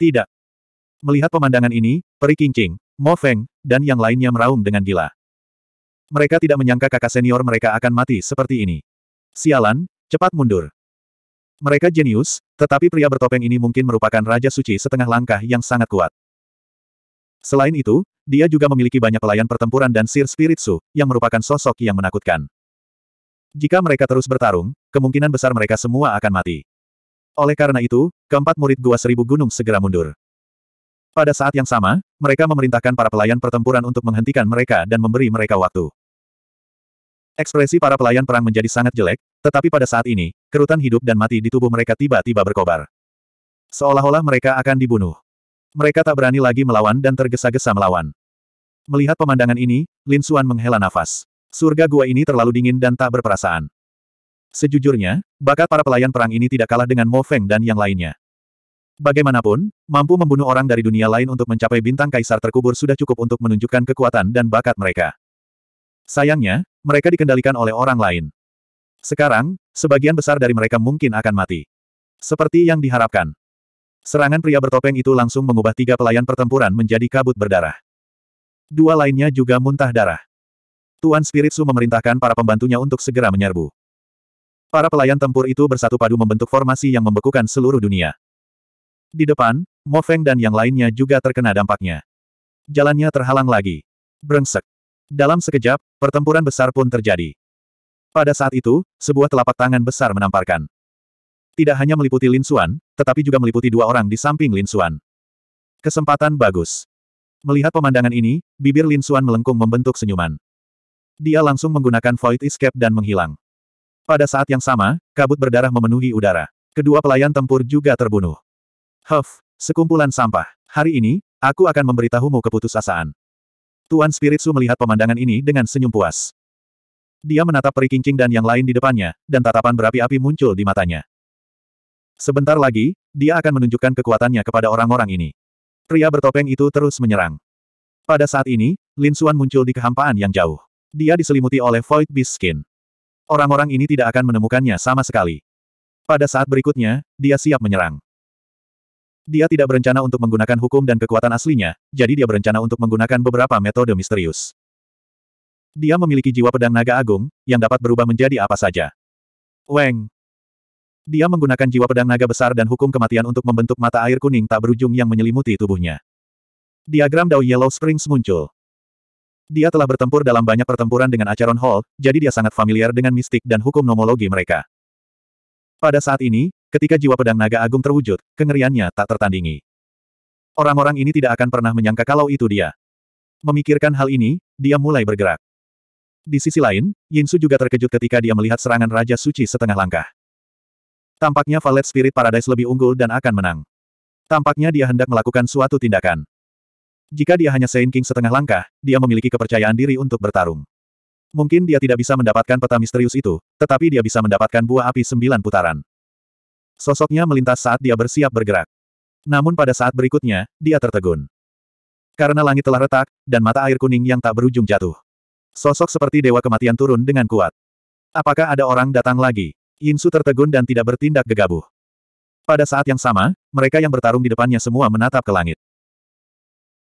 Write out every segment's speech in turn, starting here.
Tidak. Melihat pemandangan ini, Peri Kincing, Mo Feng, dan yang lainnya meraung dengan gila. Mereka tidak menyangka kakak senior mereka akan mati seperti ini. Sialan, cepat mundur. Mereka jenius, tetapi pria bertopeng ini mungkin merupakan Raja Suci setengah langkah yang sangat kuat. Selain itu, dia juga memiliki banyak pelayan pertempuran dan Sir Spirit Su, yang merupakan sosok yang menakutkan. Jika mereka terus bertarung, kemungkinan besar mereka semua akan mati. Oleh karena itu, keempat murid Gua Seribu Gunung segera mundur. Pada saat yang sama, mereka memerintahkan para pelayan pertempuran untuk menghentikan mereka dan memberi mereka waktu. Ekspresi para pelayan perang menjadi sangat jelek, tetapi pada saat ini, kerutan hidup dan mati di tubuh mereka tiba-tiba berkobar. Seolah-olah mereka akan dibunuh. Mereka tak berani lagi melawan dan tergesa-gesa melawan. Melihat pemandangan ini, Lin Xuan menghela nafas. Surga gua ini terlalu dingin dan tak berperasaan. Sejujurnya, bakat para pelayan perang ini tidak kalah dengan Mo Feng dan yang lainnya. Bagaimanapun, mampu membunuh orang dari dunia lain untuk mencapai bintang kaisar terkubur sudah cukup untuk menunjukkan kekuatan dan bakat mereka. Sayangnya, mereka dikendalikan oleh orang lain. Sekarang, sebagian besar dari mereka mungkin akan mati. Seperti yang diharapkan. Serangan pria bertopeng itu langsung mengubah tiga pelayan pertempuran menjadi kabut berdarah. Dua lainnya juga muntah darah. Tuan Spirit Su memerintahkan para pembantunya untuk segera menyerbu. Para pelayan tempur itu bersatu padu membentuk formasi yang membekukan seluruh dunia. Di depan, Mo Feng dan yang lainnya juga terkena dampaknya. Jalannya terhalang lagi. Brengsek. Dalam sekejap, pertempuran besar pun terjadi. Pada saat itu, sebuah telapak tangan besar menamparkan. Tidak hanya meliputi Lin Xuan, tetapi juga meliputi dua orang di samping Lin Xuan. Kesempatan bagus. Melihat pemandangan ini, bibir Lin Xuan melengkung membentuk senyuman. Dia langsung menggunakan Void Escape dan menghilang. Pada saat yang sama, kabut berdarah memenuhi udara. Kedua pelayan tempur juga terbunuh. Huff, sekumpulan sampah. Hari ini, aku akan memberitahumu keputusasaan. Tuan Spirit Su melihat pemandangan ini dengan senyum puas. Dia menatap peri kincing dan yang lain di depannya, dan tatapan berapi-api muncul di matanya. Sebentar lagi, dia akan menunjukkan kekuatannya kepada orang-orang ini. Pria bertopeng itu terus menyerang. Pada saat ini, Lin Xuan muncul di kehampaan yang jauh. Dia diselimuti oleh Void Beast Skin. Orang-orang ini tidak akan menemukannya sama sekali. Pada saat berikutnya, dia siap menyerang. Dia tidak berencana untuk menggunakan hukum dan kekuatan aslinya, jadi dia berencana untuk menggunakan beberapa metode misterius. Dia memiliki jiwa pedang naga agung, yang dapat berubah menjadi apa saja. Weng. Dia menggunakan jiwa pedang naga besar dan hukum kematian untuk membentuk mata air kuning tak berujung yang menyelimuti tubuhnya. Diagram Dao Yellow Springs muncul. Dia telah bertempur dalam banyak pertempuran dengan Acheron Hall, jadi dia sangat familiar dengan mistik dan hukum nomologi mereka. Pada saat ini, Ketika jiwa pedang naga agung terwujud, kengeriannya tak tertandingi. Orang-orang ini tidak akan pernah menyangka kalau itu dia. Memikirkan hal ini, dia mulai bergerak. Di sisi lain, Yinsu juga terkejut ketika dia melihat serangan Raja Suci setengah langkah. Tampaknya Valet Spirit Paradise lebih unggul dan akan menang. Tampaknya dia hendak melakukan suatu tindakan. Jika dia hanya Saint King setengah langkah, dia memiliki kepercayaan diri untuk bertarung. Mungkin dia tidak bisa mendapatkan peta misterius itu, tetapi dia bisa mendapatkan buah api sembilan putaran. Sosoknya melintas saat dia bersiap bergerak. Namun pada saat berikutnya, dia tertegun. Karena langit telah retak, dan mata air kuning yang tak berujung jatuh. Sosok seperti dewa kematian turun dengan kuat. Apakah ada orang datang lagi? Yinsu tertegun dan tidak bertindak gegabah. Pada saat yang sama, mereka yang bertarung di depannya semua menatap ke langit.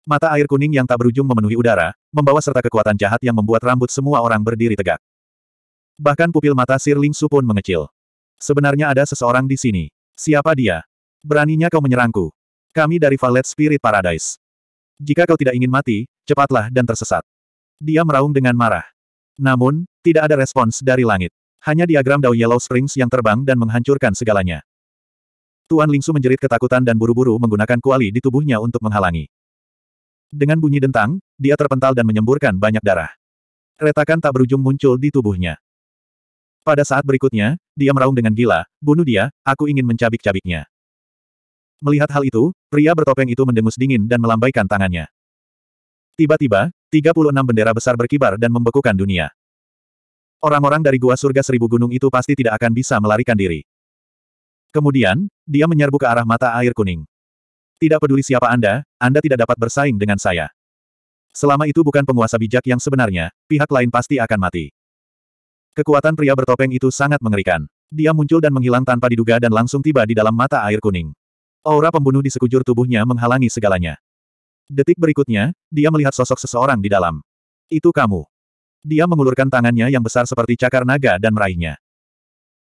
Mata air kuning yang tak berujung memenuhi udara, membawa serta kekuatan jahat yang membuat rambut semua orang berdiri tegak. Bahkan pupil mata Sir Lingsu pun mengecil. Sebenarnya ada seseorang di sini. Siapa dia? Beraninya kau menyerangku. Kami dari Valet Spirit Paradise. Jika kau tidak ingin mati, cepatlah dan tersesat. Dia meraung dengan marah. Namun, tidak ada respons dari langit. Hanya diagram Dao Yellow Springs yang terbang dan menghancurkan segalanya. Tuan Lingsu menjerit ketakutan dan buru-buru menggunakan kuali di tubuhnya untuk menghalangi. Dengan bunyi dentang, dia terpental dan menyemburkan banyak darah. Retakan tak berujung muncul di tubuhnya. Pada saat berikutnya, dia meraung dengan gila, bunuh dia, aku ingin mencabik-cabiknya. Melihat hal itu, pria bertopeng itu mendengus dingin dan melambaikan tangannya. Tiba-tiba, 36 bendera besar berkibar dan membekukan dunia. Orang-orang dari gua surga seribu gunung itu pasti tidak akan bisa melarikan diri. Kemudian, dia menyerbu ke arah mata air kuning. Tidak peduli siapa Anda, Anda tidak dapat bersaing dengan saya. Selama itu bukan penguasa bijak yang sebenarnya, pihak lain pasti akan mati. Kekuatan pria bertopeng itu sangat mengerikan. Dia muncul dan menghilang tanpa diduga dan langsung tiba di dalam mata air kuning. Aura pembunuh di sekujur tubuhnya menghalangi segalanya. Detik berikutnya, dia melihat sosok seseorang di dalam. Itu kamu. Dia mengulurkan tangannya yang besar seperti cakar naga dan meraihnya.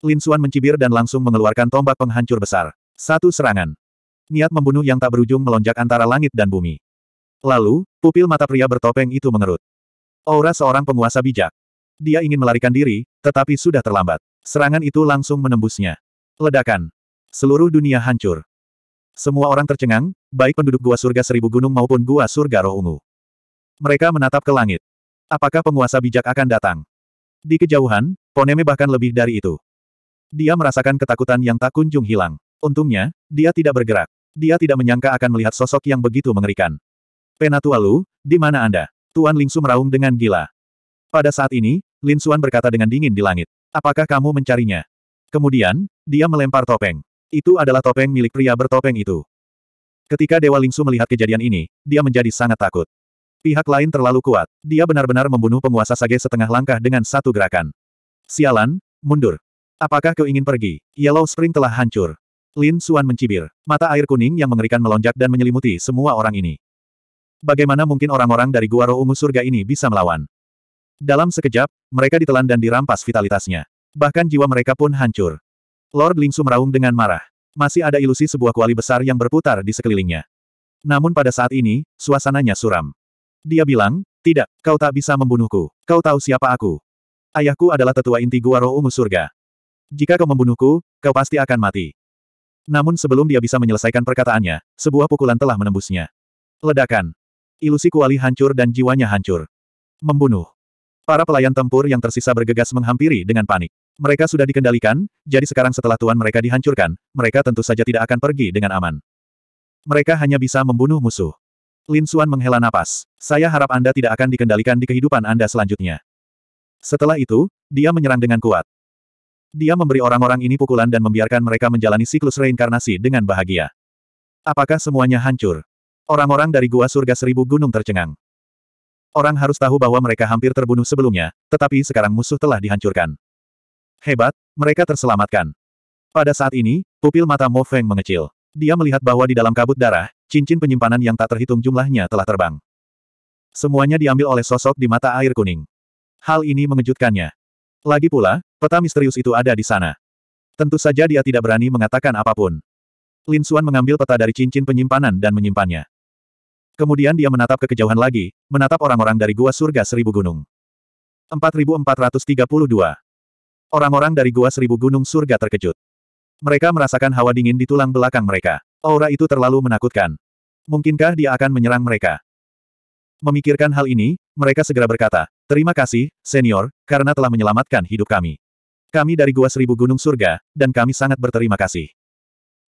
Lin Xuan mencibir dan langsung mengeluarkan tombak penghancur besar. Satu serangan. Niat membunuh yang tak berujung melonjak antara langit dan bumi. Lalu, pupil mata pria bertopeng itu mengerut. Aura seorang penguasa bijak. Dia ingin melarikan diri, tetapi sudah terlambat. Serangan itu langsung menembusnya. Ledakan. Seluruh dunia hancur. Semua orang tercengang, baik penduduk gua surga seribu gunung maupun gua surga roh ungu. Mereka menatap ke langit. Apakah penguasa bijak akan datang? Di kejauhan, Poneme bahkan lebih dari itu. Dia merasakan ketakutan yang tak kunjung hilang. Untungnya, dia tidak bergerak. Dia tidak menyangka akan melihat sosok yang begitu mengerikan. Penatua Lu, di mana Anda? Tuan Lingsu meraung dengan gila. Pada saat ini, Lin Xuan berkata dengan dingin di langit. Apakah kamu mencarinya? Kemudian, dia melempar topeng. Itu adalah topeng milik pria bertopeng itu. Ketika Dewa Lingsu melihat kejadian ini, dia menjadi sangat takut. Pihak lain terlalu kuat. Dia benar-benar membunuh penguasa Sage setengah langkah dengan satu gerakan. Sialan, mundur. Apakah kau ingin pergi? Yellow Spring telah hancur. Lin Xuan mencibir. Mata air kuning yang mengerikan melonjak dan menyelimuti semua orang ini. Bagaimana mungkin orang-orang dari Gua Roh Ungu Surga ini bisa melawan? Dalam sekejap, mereka ditelan dan dirampas vitalitasnya. Bahkan jiwa mereka pun hancur. Lord Lingsu meraung dengan marah. Masih ada ilusi sebuah kuali besar yang berputar di sekelilingnya. Namun pada saat ini, suasananya suram. Dia bilang, tidak, kau tak bisa membunuhku. Kau tahu siapa aku. Ayahku adalah tetua inti gua roh ungu surga. Jika kau membunuhku, kau pasti akan mati. Namun sebelum dia bisa menyelesaikan perkataannya, sebuah pukulan telah menembusnya. Ledakan. Ilusi kuali hancur dan jiwanya hancur. Membunuh. Para pelayan tempur yang tersisa bergegas menghampiri dengan panik. Mereka sudah dikendalikan, jadi sekarang setelah tuan mereka dihancurkan, mereka tentu saja tidak akan pergi dengan aman. Mereka hanya bisa membunuh musuh. Lin Xuan menghela napas. Saya harap Anda tidak akan dikendalikan di kehidupan Anda selanjutnya. Setelah itu, dia menyerang dengan kuat. Dia memberi orang-orang ini pukulan dan membiarkan mereka menjalani siklus reinkarnasi dengan bahagia. Apakah semuanya hancur? Orang-orang dari Gua Surga Seribu Gunung tercengang. Orang harus tahu bahwa mereka hampir terbunuh sebelumnya, tetapi sekarang musuh telah dihancurkan. Hebat, mereka terselamatkan. Pada saat ini, pupil mata Mo Feng mengecil. Dia melihat bahwa di dalam kabut darah, cincin penyimpanan yang tak terhitung jumlahnya telah terbang. Semuanya diambil oleh sosok di mata air kuning. Hal ini mengejutkannya. Lagi pula, peta misterius itu ada di sana. Tentu saja dia tidak berani mengatakan apa pun. Lin Xuan mengambil peta dari cincin penyimpanan dan menyimpannya. Kemudian dia menatap ke kejauhan lagi, menatap orang-orang dari Gua Surga Seribu Gunung. 4432. Orang-orang dari Gua Seribu Gunung Surga terkejut. Mereka merasakan hawa dingin di tulang belakang mereka. Aura itu terlalu menakutkan. Mungkinkah dia akan menyerang mereka? Memikirkan hal ini, mereka segera berkata, Terima kasih, senior, karena telah menyelamatkan hidup kami. Kami dari Gua Seribu Gunung Surga, dan kami sangat berterima kasih.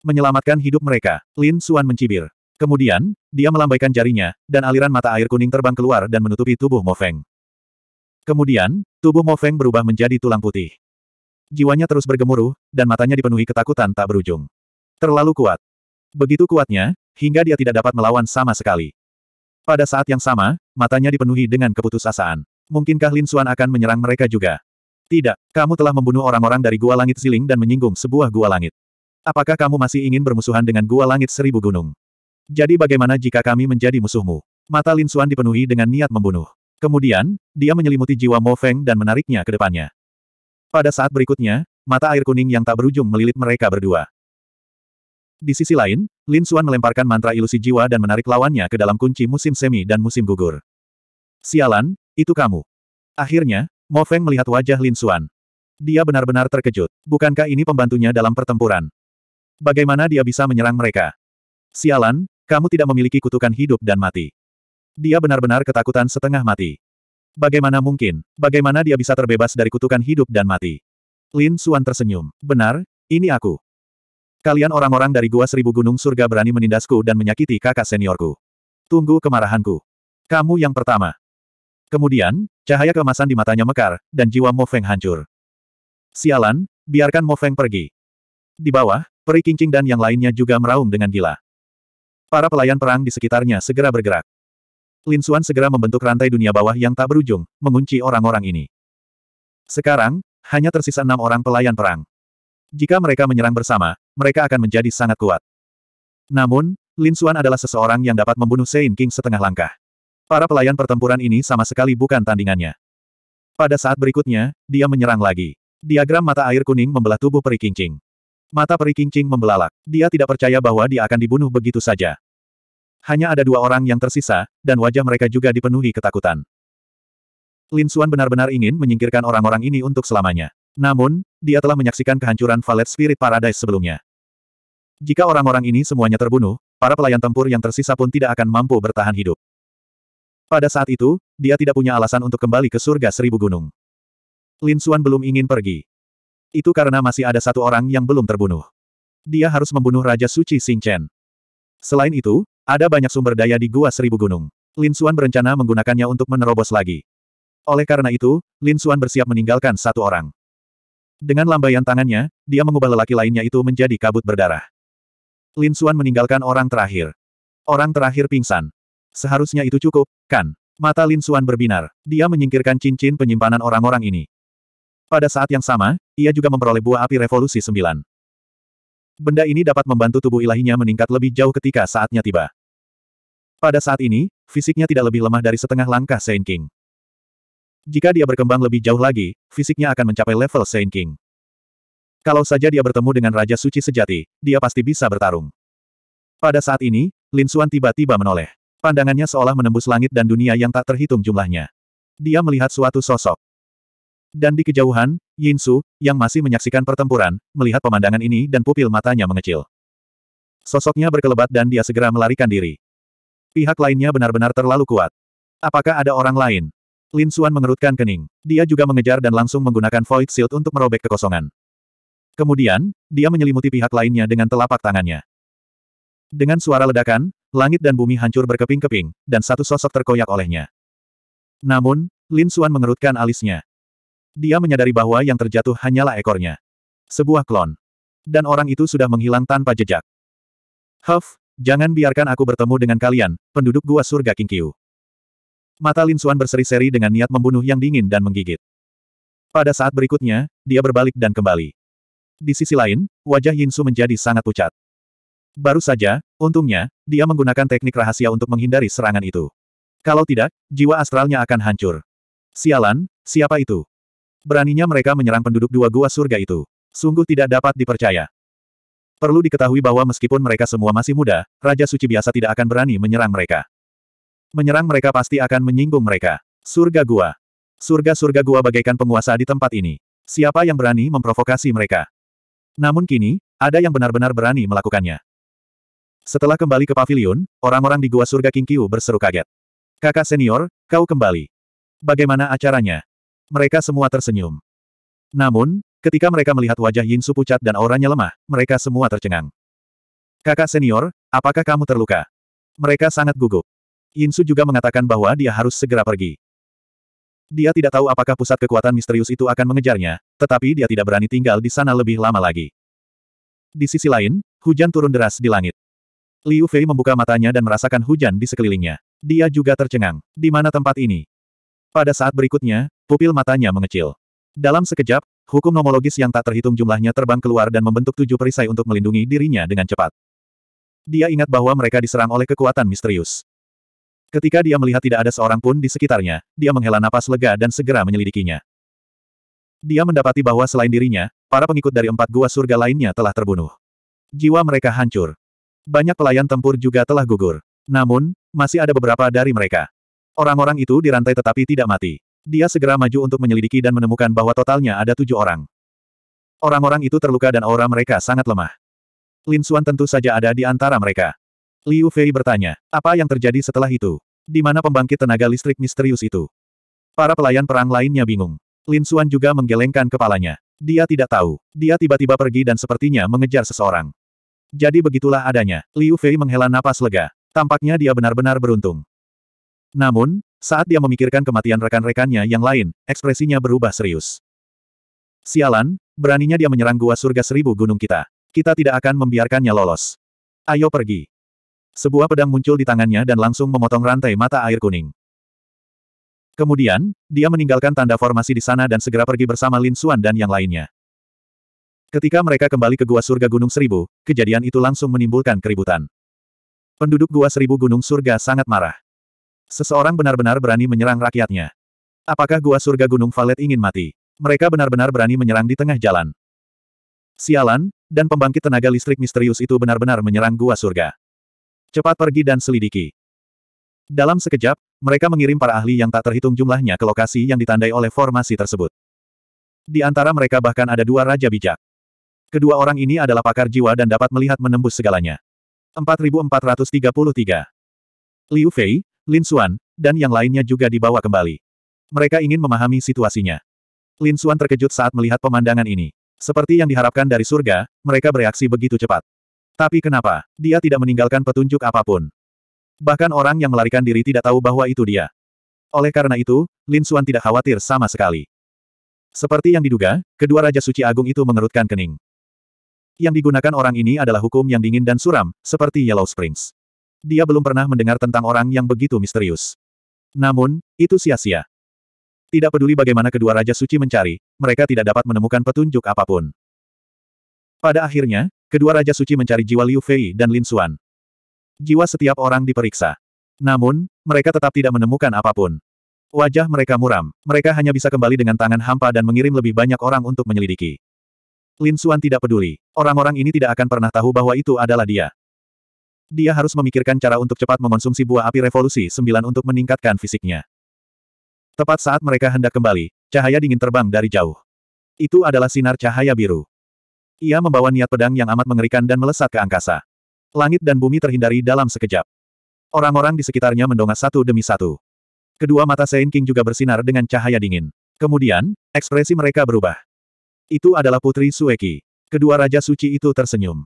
Menyelamatkan hidup mereka, Lin Xuan mencibir. Kemudian, dia melambaikan jarinya, dan aliran mata air kuning terbang keluar dan menutupi tubuh Mo Feng. Kemudian, tubuh Mo Feng berubah menjadi tulang putih. Jiwanya terus bergemuruh, dan matanya dipenuhi ketakutan tak berujung. Terlalu kuat. Begitu kuatnya, hingga dia tidak dapat melawan sama sekali. Pada saat yang sama, matanya dipenuhi dengan keputusasaan. Mungkinkah Lin Xuan akan menyerang mereka juga? Tidak, kamu telah membunuh orang-orang dari Gua Langit Siling dan menyinggung sebuah Gua Langit. Apakah kamu masih ingin bermusuhan dengan Gua Langit Seribu Gunung? Jadi bagaimana jika kami menjadi musuhmu? Mata Lin Xuan dipenuhi dengan niat membunuh. Kemudian, dia menyelimuti jiwa Mo Feng dan menariknya ke depannya. Pada saat berikutnya, mata air kuning yang tak berujung melilit mereka berdua. Di sisi lain, Lin Xuan melemparkan mantra ilusi jiwa dan menarik lawannya ke dalam kunci musim semi dan musim gugur. Sialan, itu kamu. Akhirnya, Mo Feng melihat wajah Lin Xuan. Dia benar-benar terkejut. Bukankah ini pembantunya dalam pertempuran? Bagaimana dia bisa menyerang mereka? Sialan, kamu tidak memiliki kutukan hidup dan mati. Dia benar-benar ketakutan setengah mati. Bagaimana mungkin? Bagaimana dia bisa terbebas dari kutukan hidup dan mati? Lin Xuan tersenyum. Benar, ini aku. Kalian orang-orang dari Gua Seribu Gunung Surga berani menindasku dan menyakiti kakak seniorku. Tunggu kemarahanku. Kamu yang pertama. Kemudian, cahaya kemasan di matanya mekar, dan jiwa Mo Feng hancur. Sialan, biarkan Mo Feng pergi. Di bawah, peri kincing dan yang lainnya juga meraung dengan gila. Para pelayan perang di sekitarnya segera bergerak. Lin Xuan segera membentuk rantai dunia bawah yang tak berujung, mengunci orang-orang ini. Sekarang, hanya tersisa enam orang pelayan perang. Jika mereka menyerang bersama, mereka akan menjadi sangat kuat. Namun, Lin Xuan adalah seseorang yang dapat membunuh Sein King setengah langkah. Para pelayan pertempuran ini sama sekali bukan tandingannya. Pada saat berikutnya, dia menyerang lagi. Diagram mata air kuning membelah tubuh peri kincing. Mata peri kincing membelalak. Dia tidak percaya bahwa dia akan dibunuh begitu saja. Hanya ada dua orang yang tersisa, dan wajah mereka juga dipenuhi ketakutan. Lin Xuan benar-benar ingin menyingkirkan orang-orang ini untuk selamanya. Namun, dia telah menyaksikan kehancuran Valet Spirit Paradise sebelumnya. Jika orang-orang ini semuanya terbunuh, para pelayan tempur yang tersisa pun tidak akan mampu bertahan hidup. Pada saat itu, dia tidak punya alasan untuk kembali ke surga seribu gunung. Lin Xuan belum ingin pergi. Itu karena masih ada satu orang yang belum terbunuh. Dia harus membunuh Raja Suci Xing Chen. Selain itu, ada banyak sumber daya di Gua Seribu Gunung. Lin Xuan berencana menggunakannya untuk menerobos lagi. Oleh karena itu, Lin Xuan bersiap meninggalkan satu orang. Dengan lambaian tangannya, dia mengubah lelaki lainnya itu menjadi kabut berdarah. Lin Xuan meninggalkan orang terakhir. Orang terakhir pingsan. Seharusnya itu cukup, kan? Mata Lin Xuan berbinar. Dia menyingkirkan cincin penyimpanan orang-orang ini. Pada saat yang sama, ia juga memperoleh buah api revolusi sembilan. Benda ini dapat membantu tubuh ilahinya meningkat lebih jauh ketika saatnya tiba. Pada saat ini, fisiknya tidak lebih lemah dari setengah langkah Saint King. Jika dia berkembang lebih jauh lagi, fisiknya akan mencapai level Saint King. Kalau saja dia bertemu dengan Raja Suci sejati, dia pasti bisa bertarung. Pada saat ini, Lin Xuan tiba-tiba menoleh. Pandangannya seolah menembus langit dan dunia yang tak terhitung jumlahnya. Dia melihat suatu sosok. Dan di kejauhan, Yin Su, yang masih menyaksikan pertempuran, melihat pemandangan ini dan pupil matanya mengecil. Sosoknya berkelebat dan dia segera melarikan diri. Pihak lainnya benar-benar terlalu kuat. Apakah ada orang lain? Lin Xuan mengerutkan kening. Dia juga mengejar dan langsung menggunakan Void Shield untuk merobek kekosongan. Kemudian, dia menyelimuti pihak lainnya dengan telapak tangannya. Dengan suara ledakan, langit dan bumi hancur berkeping-keping, dan satu sosok terkoyak olehnya. Namun, Lin Xuan mengerutkan alisnya. Dia menyadari bahwa yang terjatuh hanyalah ekornya. Sebuah klon. Dan orang itu sudah menghilang tanpa jejak. Huff, jangan biarkan aku bertemu dengan kalian, penduduk gua surga Kingqiu. Mata Lin Xuan berseri-seri dengan niat membunuh yang dingin dan menggigit. Pada saat berikutnya, dia berbalik dan kembali. Di sisi lain, wajah Yin Su menjadi sangat pucat. Baru saja, untungnya, dia menggunakan teknik rahasia untuk menghindari serangan itu. Kalau tidak, jiwa astralnya akan hancur. Sialan, siapa itu? Beraninya mereka menyerang penduduk dua gua surga itu. Sungguh tidak dapat dipercaya. Perlu diketahui bahwa meskipun mereka semua masih muda, Raja Suci biasa tidak akan berani menyerang mereka. Menyerang mereka pasti akan menyinggung mereka. Surga gua. Surga-surga gua bagaikan penguasa di tempat ini. Siapa yang berani memprovokasi mereka? Namun kini, ada yang benar-benar berani melakukannya. Setelah kembali ke pavilion, orang-orang di Gua Surga King Qiu berseru kaget. Kakak senior, kau kembali. Bagaimana acaranya? Mereka semua tersenyum. Namun, ketika mereka melihat wajah Yin Su pucat dan auranya lemah, mereka semua tercengang. Kakak senior, apakah kamu terluka? Mereka sangat gugup. Yin Su juga mengatakan bahwa dia harus segera pergi. Dia tidak tahu apakah pusat kekuatan misterius itu akan mengejarnya, tetapi dia tidak berani tinggal di sana lebih lama lagi. Di sisi lain, hujan turun deras di langit. Liu Fei membuka matanya dan merasakan hujan di sekelilingnya. Dia juga tercengang. Di mana tempat ini? Pada saat berikutnya, pupil matanya mengecil. Dalam sekejap, hukum nomologis yang tak terhitung jumlahnya terbang keluar dan membentuk tujuh perisai untuk melindungi dirinya dengan cepat. Dia ingat bahwa mereka diserang oleh kekuatan misterius. Ketika dia melihat tidak ada seorang pun di sekitarnya, dia menghela napas lega dan segera menyelidikinya. Dia mendapati bahwa selain dirinya, para pengikut dari empat gua surga lainnya telah terbunuh. Jiwa mereka hancur. Banyak pelayan tempur juga telah gugur. Namun, masih ada beberapa dari mereka. Orang-orang itu dirantai tetapi tidak mati. Dia segera maju untuk menyelidiki dan menemukan bahwa totalnya ada tujuh orang. Orang-orang itu terluka dan aura mereka sangat lemah. Lin Xuan tentu saja ada di antara mereka. Liu Fei bertanya, apa yang terjadi setelah itu? Di mana pembangkit tenaga listrik misterius itu? Para pelayan perang lainnya bingung. Lin Xuan juga menggelengkan kepalanya. Dia tidak tahu. Dia tiba-tiba pergi dan sepertinya mengejar seseorang. Jadi begitulah adanya. Liu Fei menghela napas lega. Tampaknya dia benar-benar beruntung. Namun, saat dia memikirkan kematian rekan-rekannya yang lain, ekspresinya berubah serius. Sialan, beraninya dia menyerang gua surga seribu gunung kita. Kita tidak akan membiarkannya lolos. Ayo pergi. Sebuah pedang muncul di tangannya dan langsung memotong rantai mata air kuning. Kemudian, dia meninggalkan tanda formasi di sana dan segera pergi bersama Lin Xuan dan yang lainnya. Ketika mereka kembali ke Gua Surga Gunung Seribu, kejadian itu langsung menimbulkan keributan. Penduduk Gua Seribu Gunung Surga sangat marah. Seseorang benar-benar berani menyerang rakyatnya. Apakah Gua Surga Gunung Valet ingin mati? Mereka benar-benar berani menyerang di tengah jalan. Sialan, dan pembangkit tenaga listrik misterius itu benar-benar menyerang Gua Surga. Cepat pergi dan selidiki. Dalam sekejap, mereka mengirim para ahli yang tak terhitung jumlahnya ke lokasi yang ditandai oleh formasi tersebut. Di antara mereka bahkan ada dua raja bijak. Kedua orang ini adalah pakar jiwa dan dapat melihat menembus segalanya. 4433. Liu Fei, Lin Xuan, dan yang lainnya juga dibawa kembali. Mereka ingin memahami situasinya. Lin Xuan terkejut saat melihat pemandangan ini. Seperti yang diharapkan dari surga, mereka bereaksi begitu cepat. Tapi kenapa, dia tidak meninggalkan petunjuk apa pun. Bahkan orang yang melarikan diri tidak tahu bahwa itu dia. Oleh karena itu, Lin Xuan tidak khawatir sama sekali. Seperti yang diduga, kedua Raja Suci Agung itu mengerutkan kening. Yang digunakan orang ini adalah hukum yang dingin dan suram, seperti Yellow Springs. Dia belum pernah mendengar tentang orang yang begitu misterius. Namun, itu sia-sia. Tidak peduli bagaimana kedua Raja Suci mencari, mereka tidak dapat menemukan petunjuk apa pun. Pada akhirnya, kedua Raja Suci mencari jiwa Liu Fei dan Lin Xuan. Jiwa setiap orang diperiksa. Namun, mereka tetap tidak menemukan apa pun. Wajah mereka muram. Mereka hanya bisa kembali dengan tangan hampa dan mengirim lebih banyak orang untuk menyelidiki. Lin Xuan tidak peduli. Orang-orang ini tidak akan pernah tahu bahwa itu adalah dia. Dia harus memikirkan cara untuk cepat mengonsumsi buah api revolusi sembilan untuk meningkatkan fisiknya. Tepat saat mereka hendak kembali, cahaya dingin terbang dari jauh. Itu adalah sinar cahaya biru. Ia membawa niat pedang yang amat mengerikan dan melesat ke angkasa. Langit dan bumi terhindari dalam sekejap. Orang-orang di sekitarnya mendongak satu demi satu. Kedua mata Saint King juga bersinar dengan cahaya dingin. Kemudian, ekspresi mereka berubah. Itu adalah Putri Sueki. Kedua Raja Suci itu tersenyum.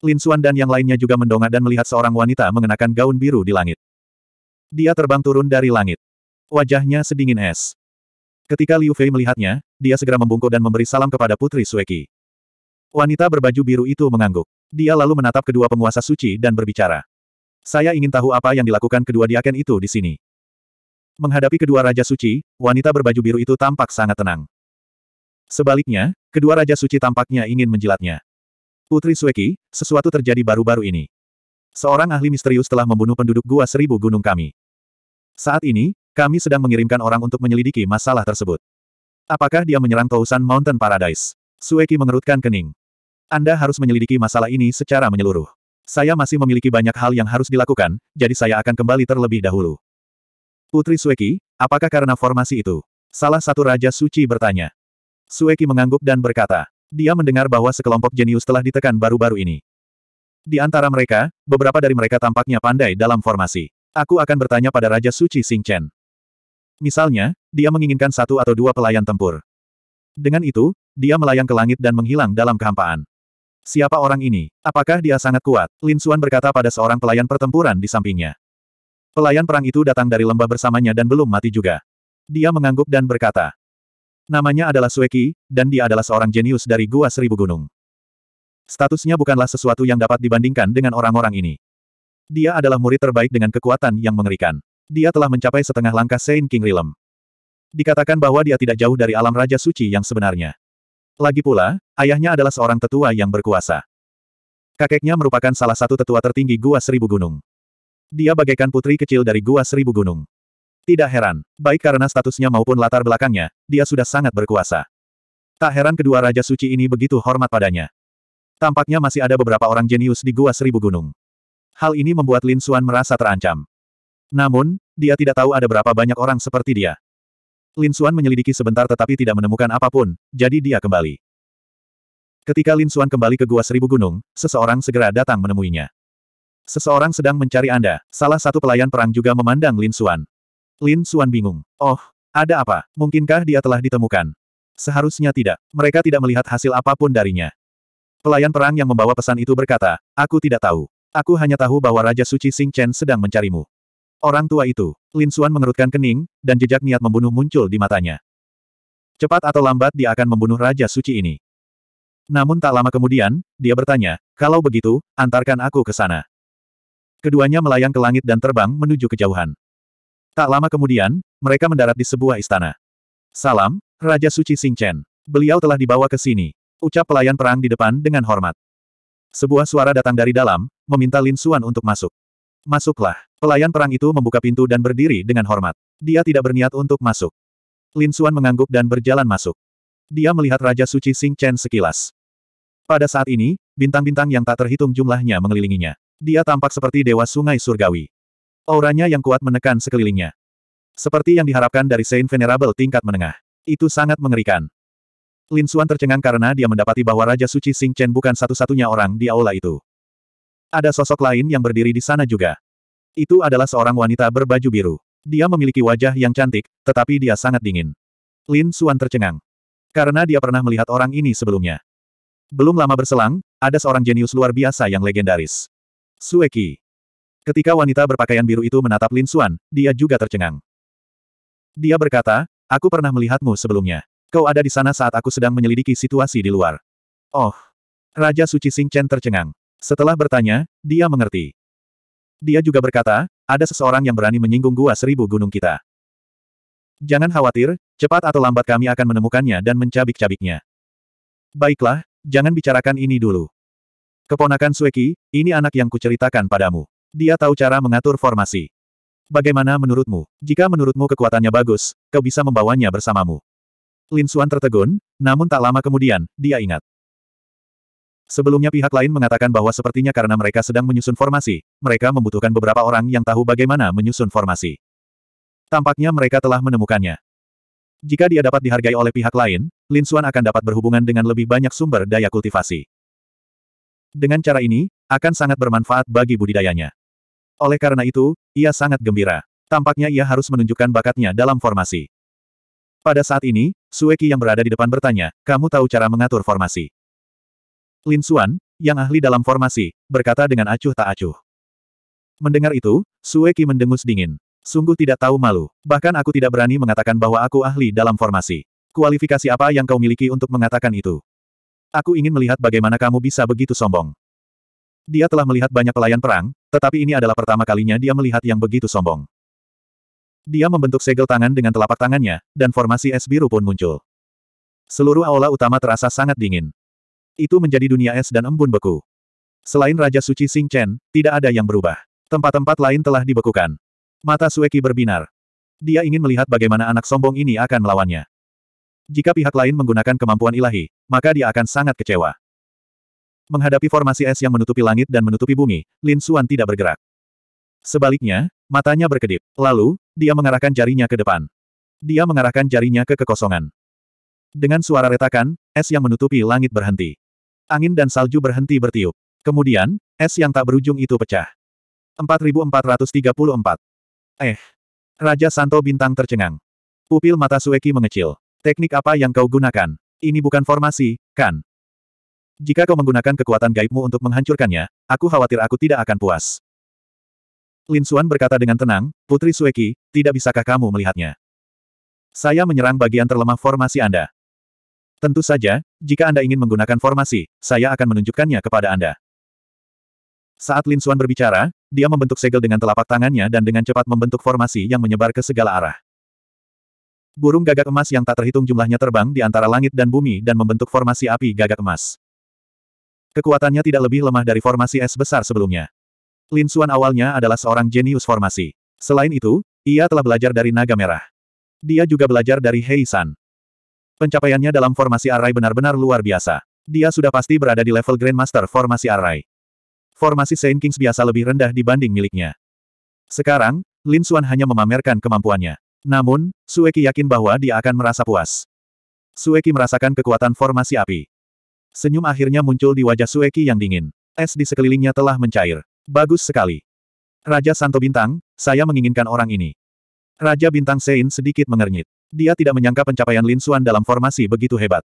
Lin Xuan dan yang lainnya juga mendongak dan melihat seorang wanita mengenakan gaun biru di langit. Dia terbang turun dari langit. Wajahnya sedingin es. Ketika Liu Fei melihatnya, dia segera membungkuk dan memberi salam kepada Putri Sueki. Wanita berbaju biru itu mengangguk. Dia lalu menatap kedua penguasa suci dan berbicara. Saya ingin tahu apa yang dilakukan kedua diaken itu di sini. Menghadapi kedua Raja Suci, wanita berbaju biru itu tampak sangat tenang. Sebaliknya, kedua Raja Suci tampaknya ingin menjilatnya. Putri Sueki, sesuatu terjadi baru-baru ini. Seorang ahli misterius telah membunuh penduduk Gua Seribu Gunung kami. Saat ini, kami sedang mengirimkan orang untuk menyelidiki masalah tersebut. Apakah dia menyerang Tousan Mountain Paradise? Sueki mengerutkan kening. Anda harus menyelidiki masalah ini secara menyeluruh. Saya masih memiliki banyak hal yang harus dilakukan, jadi saya akan kembali terlebih dahulu. Putri Sueki, apakah karena formasi itu? Salah satu Raja Suci bertanya. Sueki mengangguk dan berkata, dia mendengar bahwa sekelompok jenius telah ditekan baru-baru ini. Di antara mereka, beberapa dari mereka tampaknya pandai dalam formasi. Aku akan bertanya pada Raja Suci Sing Chen. Misalnya, dia menginginkan satu atau dua pelayan tempur. Dengan itu, dia melayang ke langit dan menghilang dalam kehampaan. Siapa orang ini? Apakah dia sangat kuat? Lin Xuan berkata pada seorang pelayan pertempuran di sampingnya. Pelayan perang itu datang dari lembah bersamanya dan belum mati juga. Dia mengangguk dan berkata, Namanya adalah Sueki, dan dia adalah seorang jenius dari Gua Seribu Gunung. Statusnya bukanlah sesuatu yang dapat dibandingkan dengan orang-orang ini. Dia adalah murid terbaik dengan kekuatan yang mengerikan. Dia telah mencapai setengah langkah Saint King Realm. Dikatakan bahwa dia tidak jauh dari alam Raja Suci yang sebenarnya. Lagi pula, ayahnya adalah seorang tetua yang berkuasa. Kakeknya merupakan salah satu tetua tertinggi Gua Seribu Gunung. Dia bagaikan putri kecil dari Gua Seribu Gunung. Tidak heran, baik karena statusnya maupun latar belakangnya, dia sudah sangat berkuasa. Tak heran kedua Raja Suci ini begitu hormat padanya. Tampaknya masih ada beberapa orang jenius di Gua Seribu Gunung. Hal ini membuat Lin Xuan merasa terancam. Namun, dia tidak tahu ada berapa banyak orang seperti dia. Lin Xuan menyelidiki sebentar tetapi tidak menemukan apa pun, jadi dia kembali. Ketika Lin Xuan kembali ke Gua Seribu Gunung, seseorang segera datang menemuinya. Seseorang sedang mencari Anda, salah satu pelayan perang juga memandang Lin Xuan. Lin Xuan bingung. Oh, ada apa? Mungkinkah dia telah ditemukan? Seharusnya tidak. Mereka tidak melihat hasil apa pun darinya. Pelayan perang yang membawa pesan itu berkata, aku tidak tahu. Aku hanya tahu bahwa Raja Suci Sing Chen sedang mencarimu. Orang tua itu, Lin Xuan mengerutkan kening, dan jejak niat membunuh muncul di matanya. Cepat atau lambat dia akan membunuh Raja Suci ini. Namun tak lama kemudian, dia bertanya, kalau begitu, antarkan aku ke sana. Keduanya melayang ke langit dan terbang menuju kejauhan. Tak lama kemudian, mereka mendarat di sebuah istana. Salam, Raja Suci Sing Chen. Beliau telah dibawa ke sini. Ucap pelayan perang di depan dengan hormat. Sebuah suara datang dari dalam, meminta Lin Xuan untuk masuk. Masuklah. Pelayan perang itu membuka pintu dan berdiri dengan hormat. Dia tidak berniat untuk masuk. Lin Xuan mengangguk dan berjalan masuk. Dia melihat Raja Suci Sing Chen sekilas. Pada saat ini, bintang-bintang yang tak terhitung jumlahnya mengelilinginya. Dia tampak seperti dewa sungai surgawi. Auranya yang kuat menekan sekelilingnya. Seperti yang diharapkan dari Saint Venerable tingkat menengah. Itu sangat mengerikan. Lin Xuan tercengang karena dia mendapati bahwa Raja Suci Sing Chen bukan satu-satunya orang di aula itu. Ada sosok lain yang berdiri di sana juga. Itu adalah seorang wanita berbaju biru. Dia memiliki wajah yang cantik, tetapi dia sangat dingin. Lin Xuan tercengang. Karena dia pernah melihat orang ini sebelumnya. Belum lama berselang, ada seorang jenius luar biasa yang legendaris. Sueki. Ketika wanita berpakaian biru itu menatap Lin Xuan, dia juga tercengang. Dia berkata, aku pernah melihatmu sebelumnya. Kau ada di sana saat aku sedang menyelidiki situasi di luar. Oh. Raja Suci Sing Chen tercengang. Setelah bertanya, dia mengerti. Dia juga berkata, ada seseorang yang berani menyinggung gua seribu gunung kita. Jangan khawatir, cepat atau lambat kami akan menemukannya dan mencabik-cabiknya. Baiklah, jangan bicarakan ini dulu. Keponakan Sueki, ini anak yang kuceritakan padamu. Dia tahu cara mengatur formasi. Bagaimana menurutmu? Jika menurutmu kekuatannya bagus, kau bisa membawanya bersamamu. Lin Xuan tertegun, namun tak lama kemudian, dia ingat. Sebelumnya pihak lain mengatakan bahwa sepertinya karena mereka sedang menyusun formasi, mereka membutuhkan beberapa orang yang tahu bagaimana menyusun formasi. Tampaknya mereka telah menemukannya. Jika dia dapat dihargai oleh pihak lain, Lin Xuan akan dapat berhubungan dengan lebih banyak sumber daya kultivasi. Dengan cara ini, akan sangat bermanfaat bagi budidayanya. Oleh karena itu, ia sangat gembira. Tampaknya ia harus menunjukkan bakatnya dalam formasi. Pada saat ini, Sueki yang berada di depan bertanya, kamu tahu cara mengatur formasi. Lin Xuan, yang ahli dalam formasi, berkata dengan acuh tak acuh. Mendengar itu, Sueki mendengus dingin. Sungguh tidak tahu malu. Bahkan aku tidak berani mengatakan bahwa aku ahli dalam formasi. Kualifikasi apa yang kau miliki untuk mengatakan itu? Aku ingin melihat bagaimana kamu bisa begitu sombong. Dia telah melihat banyak pelayan perang, tetapi ini adalah pertama kalinya dia melihat yang begitu sombong. Dia membentuk segel tangan dengan telapak tangannya, dan formasi es biru pun muncul. Seluruh aula utama terasa sangat dingin. Itu menjadi dunia es dan embun beku. Selain Raja Suci Sing Chen, tidak ada yang berubah. Tempat-tempat lain telah dibekukan. Mata Sueki berbinar. Dia ingin melihat bagaimana anak sombong ini akan melawannya. Jika pihak lain menggunakan kemampuan ilahi, maka dia akan sangat kecewa. Menghadapi formasi es yang menutupi langit dan menutupi bumi, Lin Xuan tidak bergerak. Sebaliknya, matanya berkedip. Lalu, dia mengarahkan jarinya ke depan. Dia mengarahkan jarinya ke kekosongan. Dengan suara retakan, es yang menutupi langit berhenti. Angin dan salju berhenti bertiup. Kemudian, es yang tak berujung itu pecah. 4434. Eh. Raja Santo Bintang tercengang. Pupil mata Sueki mengecil. Teknik apa yang kau gunakan? Ini bukan formasi, kan? Jika kau menggunakan kekuatan gaibmu untuk menghancurkannya, aku khawatir aku tidak akan puas. Lin Xuan berkata dengan tenang, Putri Sueki, tidak bisakah kamu melihatnya? Saya menyerang bagian terlemah formasi Anda. Tentu saja, jika Anda ingin menggunakan formasi, saya akan menunjukkannya kepada Anda. Saat Lin Xuan berbicara, dia membentuk segel dengan telapak tangannya dan dengan cepat membentuk formasi yang menyebar ke segala arah. Burung gagak emas yang tak terhitung jumlahnya terbang di antara langit dan bumi dan membentuk formasi api gagak emas. Kekuatannya tidak lebih lemah dari formasi es besar sebelumnya. Lin Xuan awalnya adalah seorang jenius formasi. Selain itu, ia telah belajar dari naga merah. Dia juga belajar dari Hei San. Pencapaiannya dalam formasi Arai benar-benar luar biasa. Dia sudah pasti berada di level Grandmaster formasi Arai. Formasi Saint Kings biasa lebih rendah dibanding miliknya. Sekarang, Lin Xuan hanya memamerkan kemampuannya. Namun, Sueki yakin bahwa dia akan merasa puas. Sueki merasakan kekuatan formasi api. Senyum akhirnya muncul di wajah Sueki yang dingin. Es di sekelilingnya telah mencair. Bagus sekali. Raja Santo Bintang, saya menginginkan orang ini. Raja Bintang Sein sedikit mengernyit. Dia tidak menyangka pencapaian Lin Xuan dalam formasi begitu hebat.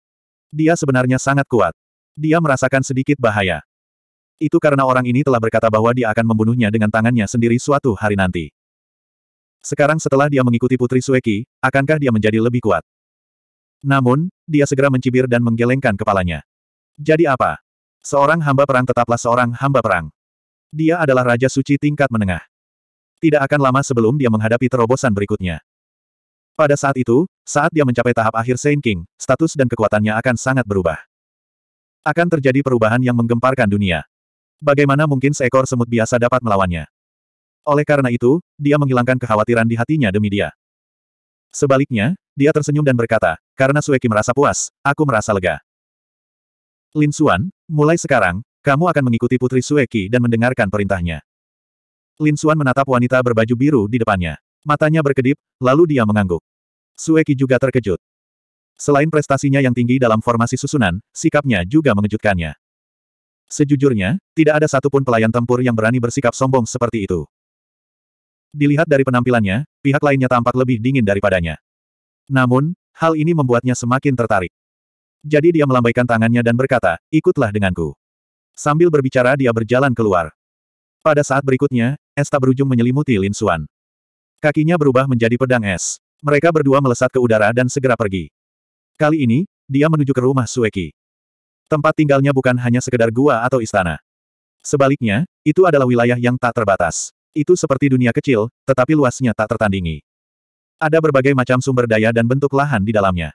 Dia sebenarnya sangat kuat. Dia merasakan sedikit bahaya. Itu karena orang ini telah berkata bahwa dia akan membunuhnya dengan tangannya sendiri suatu hari nanti. Sekarang setelah dia mengikuti Putri Sueki, akankah dia menjadi lebih kuat? Namun, dia segera mencibir dan menggelengkan kepalanya. Jadi apa? Seorang hamba perang tetaplah seorang hamba perang. Dia adalah Raja Suci tingkat menengah. Tidak akan lama sebelum dia menghadapi terobosan berikutnya. Pada saat itu, saat dia mencapai tahap akhir Saint King, status dan kekuatannya akan sangat berubah. Akan terjadi perubahan yang menggemparkan dunia. Bagaimana mungkin seekor semut biasa dapat melawannya? Oleh karena itu, dia menghilangkan kekhawatiran di hatinya demi dia. Sebaliknya, dia tersenyum dan berkata, karena Sueki merasa puas, aku merasa lega. Lin Xuan, mulai sekarang, kamu akan mengikuti Putri Sueki dan mendengarkan perintahnya. Lin Xuan menatap wanita berbaju biru di depannya. Matanya berkedip, lalu dia mengangguk. Sueki juga terkejut. Selain prestasinya yang tinggi dalam formasi susunan, sikapnya juga mengejutkannya. Sejujurnya, tidak ada satupun pelayan tempur yang berani bersikap sombong seperti itu. Dilihat dari penampilannya, pihak lainnya tampak lebih dingin daripadanya. Namun, hal ini membuatnya semakin tertarik. Jadi dia melambaikan tangannya dan berkata, ikutlah denganku. Sambil berbicara dia berjalan keluar. Pada saat berikutnya, es tak berujung menyelimuti Lin Xuan. Kakinya berubah menjadi pedang es. Mereka berdua melesat ke udara dan segera pergi. Kali ini, dia menuju ke rumah Sueki. Tempat tinggalnya bukan hanya sekedar gua atau istana. Sebaliknya, itu adalah wilayah yang tak terbatas. Itu seperti dunia kecil, tetapi luasnya tak tertandingi. Ada berbagai macam sumber daya dan bentuk lahan di dalamnya.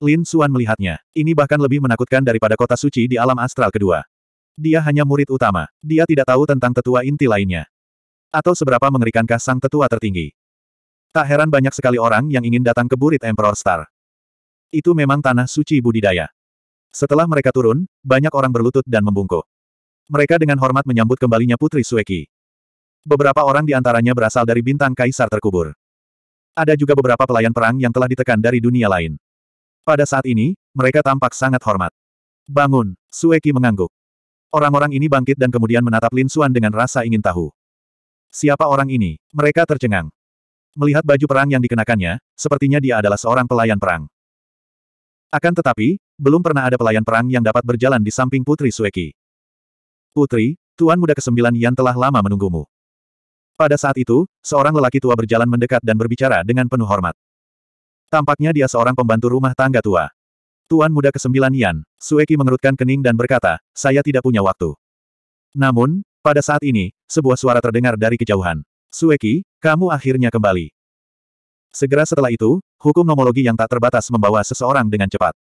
Lin Xuan melihatnya. Ini bahkan lebih menakutkan daripada kota suci di alam astral kedua. Dia hanya murid utama. Dia tidak tahu tentang tetua inti lainnya. Atau seberapa mengerikankah sang tetua tertinggi. Tak heran banyak sekali orang yang ingin datang ke burit Emperor Star. Itu memang tanah suci budidaya. Setelah mereka turun, banyak orang berlutut dan membungkuk. Mereka dengan hormat menyambut kembalinya Putri Sueki. Beberapa orang di antaranya berasal dari bintang kaisar terkubur. Ada juga beberapa pelayan perang yang telah ditekan dari dunia lain. Pada saat ini, mereka tampak sangat hormat. Bangun, Sueki mengangguk. Orang-orang ini bangkit dan kemudian menatap Lin Xuan dengan rasa ingin tahu. Siapa orang ini? Mereka tercengang. Melihat baju perang yang dikenakannya, sepertinya dia adalah seorang pelayan perang. Akan tetapi, belum pernah ada pelayan perang yang dapat berjalan di samping Putri Sueki. Putri, Tuan Muda Kesembilan Yan telah lama menunggumu. Pada saat itu, seorang lelaki tua berjalan mendekat dan berbicara dengan penuh hormat. Tampaknya dia seorang pembantu rumah tangga tua. Tuan Muda Kesembilan Yan, Sueki mengerutkan kening dan berkata, saya tidak punya waktu. Namun, pada saat ini, sebuah suara terdengar dari kejauhan. Sueki, kamu akhirnya kembali. Segera setelah itu, hukum nomologi yang tak terbatas membawa seseorang dengan cepat.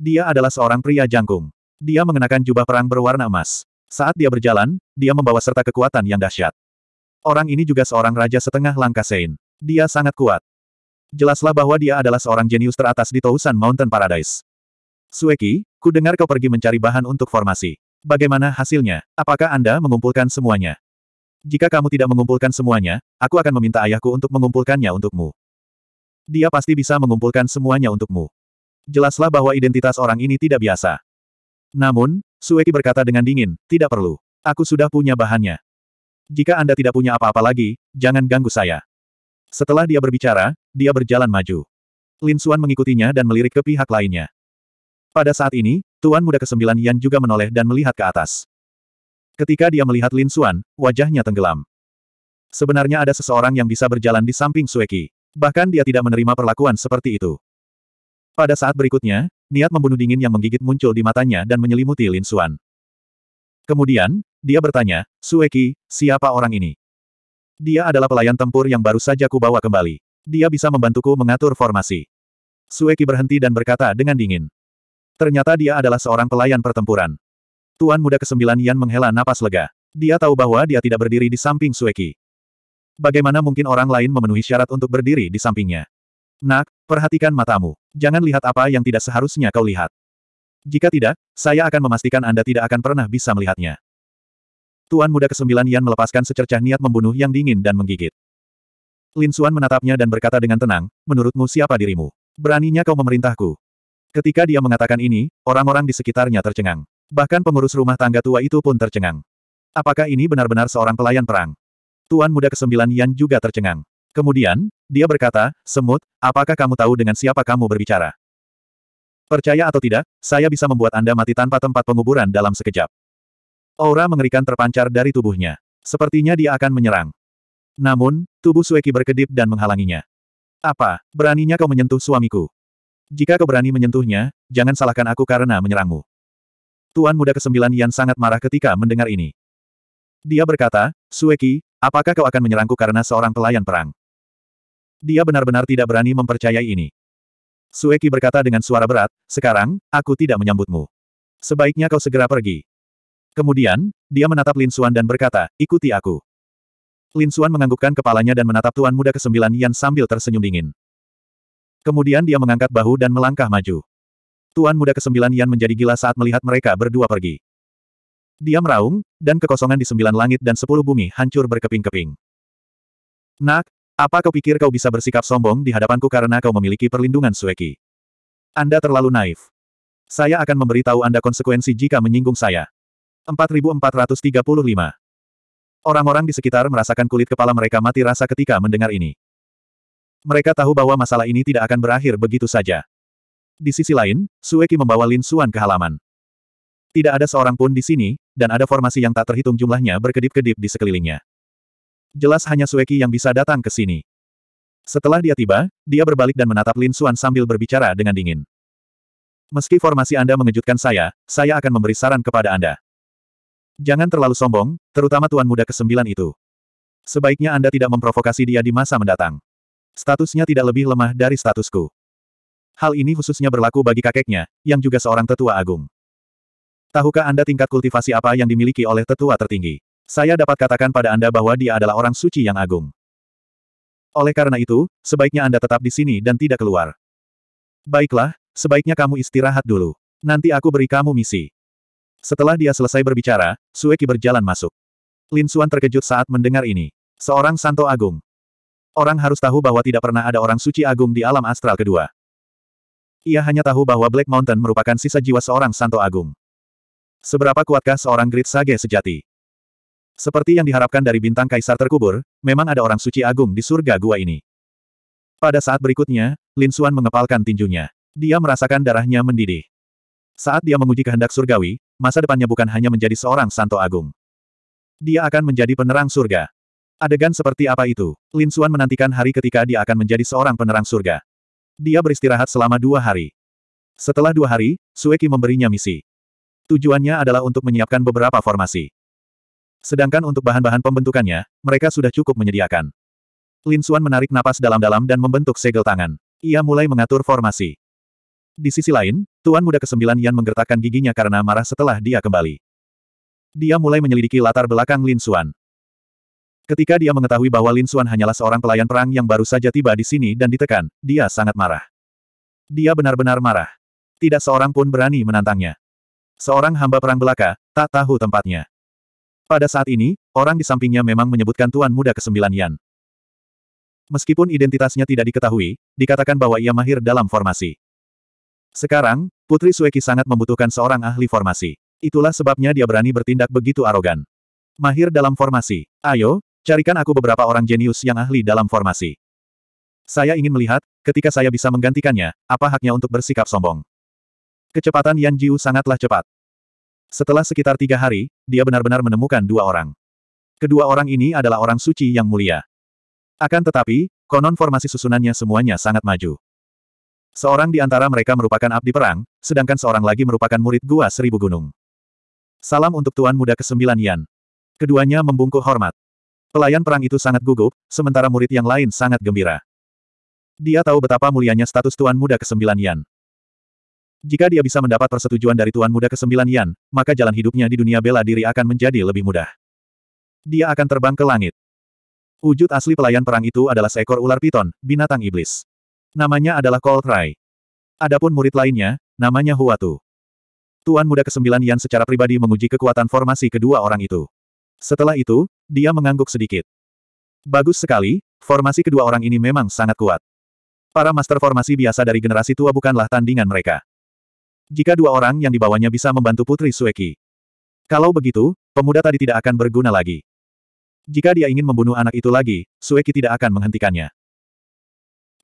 Dia adalah seorang pria jangkung. Dia mengenakan jubah perang berwarna emas. Saat dia berjalan, dia membawa serta kekuatan yang dahsyat. Orang ini juga seorang raja setengah langkah Sein. Dia sangat kuat. Jelaslah bahwa dia adalah seorang jenius teratas di Tousan Mountain Paradise. Sueki, ku dengar kau pergi mencari bahan untuk formasi. Bagaimana hasilnya? Apakah Anda mengumpulkan semuanya? Jika kamu tidak mengumpulkan semuanya, aku akan meminta ayahku untuk mengumpulkannya untukmu. Dia pasti bisa mengumpulkan semuanya untukmu. Jelaslah bahwa identitas orang ini tidak biasa. Namun, Sueki berkata dengan dingin, tidak perlu. Aku sudah punya bahannya. Jika Anda tidak punya apa-apa lagi, jangan ganggu saya. Setelah dia berbicara, dia berjalan maju. Lin Xuan mengikutinya dan melirik ke pihak lainnya. Pada saat ini, Tuan Muda Kesembilan Yan juga menoleh dan melihat ke atas. Ketika dia melihat Lin Xuan, wajahnya tenggelam. Sebenarnya ada seseorang yang bisa berjalan di samping Sueki. Bahkan dia tidak menerima perlakuan seperti itu. Pada saat berikutnya, niat membunuh dingin yang menggigit muncul di matanya dan menyelimuti Lin Xuan. Kemudian, dia bertanya, Sueki, siapa orang ini? Dia adalah pelayan tempur yang baru saja kubawa kembali. Dia bisa membantuku mengatur formasi. Sueki berhenti dan berkata dengan dingin. Ternyata dia adalah seorang pelayan pertempuran. Tuan muda kesembilan Yan menghela napas lega. Dia tahu bahwa dia tidak berdiri di samping Sueki. Bagaimana mungkin orang lain memenuhi syarat untuk berdiri di sampingnya? Nak, perhatikan matamu. Jangan lihat apa yang tidak seharusnya kau lihat. Jika tidak, saya akan memastikan Anda tidak akan pernah bisa melihatnya. Tuan muda kesembilan Yan melepaskan secercah niat membunuh yang dingin dan menggigit. Lin Xuan menatapnya dan berkata dengan tenang, menurutmu siapa dirimu? Beraninya kau memerintahku. Ketika dia mengatakan ini, orang-orang di sekitarnya tercengang. Bahkan pengurus rumah tangga tua itu pun tercengang. Apakah ini benar-benar seorang pelayan perang? Tuan muda kesembilan Yan juga tercengang. Kemudian, dia berkata, Semut, apakah kamu tahu dengan siapa kamu berbicara? Percaya atau tidak, saya bisa membuat Anda mati tanpa tempat penguburan dalam sekejap. Aura mengerikan terpancar dari tubuhnya. Sepertinya dia akan menyerang. Namun, tubuh Sueki berkedip dan menghalanginya. Apa, beraninya kau menyentuh suamiku? Jika kau berani menyentuhnya, jangan salahkan aku karena menyerangmu. Tuan muda kesembilan Yan sangat marah ketika mendengar ini. Dia berkata, Sueki, apakah kau akan menyerangku karena seorang pelayan perang? Dia benar-benar tidak berani mempercayai ini. Sueki berkata dengan suara berat, sekarang, aku tidak menyambutmu. Sebaiknya kau segera pergi. Kemudian, dia menatap Lin Xuan dan berkata, ikuti aku. Lin Xuan menganggukkan kepalanya dan menatap Tuan Muda Kesembilan Yan sambil tersenyum dingin. Kemudian dia mengangkat bahu dan melangkah maju. Tuan Muda Kesembilan Yan menjadi gila saat melihat mereka berdua pergi. Dia meraung, dan kekosongan di sembilan langit dan sepuluh bumi hancur berkeping-keping. Nak, apa kau pikir kau bisa bersikap sombong di hadapanku karena kau memiliki perlindungan Sueki? Anda terlalu naif. Saya akan memberitahu Anda konsekuensi jika menyinggung saya. 4435 Orang-orang di sekitar merasakan kulit kepala mereka mati rasa ketika mendengar ini. Mereka tahu bahwa masalah ini tidak akan berakhir begitu saja. Di sisi lain, Sueki membawa Lin Xuan ke halaman. Tidak ada seorang pun di sini, dan ada formasi yang tak terhitung jumlahnya berkedip-kedip di sekelilingnya. Jelas hanya Sueki yang bisa datang ke sini. Setelah dia tiba, dia berbalik dan menatap Lin Xuan sambil berbicara dengan dingin. Meski formasi Anda mengejutkan saya, saya akan memberi saran kepada Anda. Jangan terlalu sombong, terutama Tuan Muda kesembilan itu. Sebaiknya Anda tidak memprovokasi dia di masa mendatang. Statusnya tidak lebih lemah dari statusku. Hal ini khususnya berlaku bagi kakeknya, yang juga seorang tetua agung. Tahukah Anda tingkat kultivasi apa yang dimiliki oleh tetua tertinggi? Saya dapat katakan pada Anda bahwa dia adalah orang suci yang agung. Oleh karena itu, sebaiknya Anda tetap di sini dan tidak keluar. Baiklah, sebaiknya kamu istirahat dulu. Nanti aku beri kamu misi. Setelah dia selesai berbicara, Sueki berjalan masuk. Lin Xuan terkejut saat mendengar ini. Seorang Santo Agung. Orang harus tahu bahwa tidak pernah ada orang suci agung di alam astral kedua. Ia hanya tahu bahwa Black Mountain merupakan sisa jiwa seorang Santo Agung. Seberapa kuatkah seorang Grid Sage sejati? Seperti yang diharapkan dari bintang kaisar terkubur, memang ada orang suci agung di surga gua ini. Pada saat berikutnya, Lin Xuan mengepalkan tinjunya. Dia merasakan darahnya mendidih. Saat dia menguji kehendak surgawi, masa depannya bukan hanya menjadi seorang Santo Agung. Dia akan menjadi penerang surga. Adegan seperti apa itu? Lin Xuan menantikan hari ketika dia akan menjadi seorang penerang surga. Dia beristirahat selama dua hari. Setelah dua hari, Sueki memberinya misi. Tujuannya adalah untuk menyiapkan beberapa formasi. Sedangkan untuk bahan-bahan pembentukannya, mereka sudah cukup menyediakan. Lin Xuan menarik napas dalam-dalam dan membentuk segel tangan. Ia mulai mengatur formasi. Di sisi lain, Tuan Muda Kesembilan Yan menggertakkan giginya karena marah setelah dia kembali. Dia mulai menyelidiki latar belakang Lin Xuan. Ketika dia mengetahui bahwa Lin Xuan hanyalah seorang pelayan perang yang baru saja tiba di sini dan ditekan, dia sangat marah. Dia benar-benar marah. Tidak seorang pun berani menantangnya. Seorang hamba perang belaka, tak tahu tempatnya. Pada saat ini, orang di sampingnya memang menyebutkan Tuan Muda Kesembilan Yan. Meskipun identitasnya tidak diketahui, dikatakan bahwa ia mahir dalam formasi. Sekarang, Putri Sueki sangat membutuhkan seorang ahli formasi. Itulah sebabnya dia berani bertindak begitu arogan. Mahir dalam formasi. Ayo, Carikan aku beberapa orang jenius yang ahli dalam formasi. Saya ingin melihat, ketika saya bisa menggantikannya, apa haknya untuk bersikap sombong. Kecepatan Yan Jiu sangatlah cepat. Setelah sekitar tiga hari, dia benar-benar menemukan dua orang. Kedua orang ini adalah orang suci yang mulia. Akan tetapi, konon formasi susunannya semuanya sangat maju. Seorang di antara mereka merupakan abdi perang, sedangkan seorang lagi merupakan murid gua seribu gunung. Salam untuk Tuan Muda Kesembilan Yan. Keduanya membungkuk hormat. Pelayan perang itu sangat gugup, sementara murid yang lain sangat gembira. Dia tahu betapa mulianya status Tuan Muda Kesembilan Yan. Jika dia bisa mendapat persetujuan dari Tuan Muda Kesembilan Yan, maka jalan hidupnya di dunia bela diri akan menjadi lebih mudah. Dia akan terbang ke langit. Wujud asli pelayan perang itu adalah seekor ular piton, binatang iblis. Namanya adalah Cold Rai. Adapun murid lainnya, namanya Huatu. Tuan Muda Kesembilan Yan secara pribadi menguji kekuatan formasi kedua orang itu. Setelah itu, dia mengangguk sedikit. Bagus sekali, formasi kedua orang ini memang sangat kuat. Para master formasi biasa dari generasi tua bukanlah tandingan mereka. Jika dua orang yang dibawanya bisa membantu Putri Sueki. Kalau begitu, pemuda tadi tidak akan berguna lagi. Jika dia ingin membunuh anak itu lagi, Sueki tidak akan menghentikannya.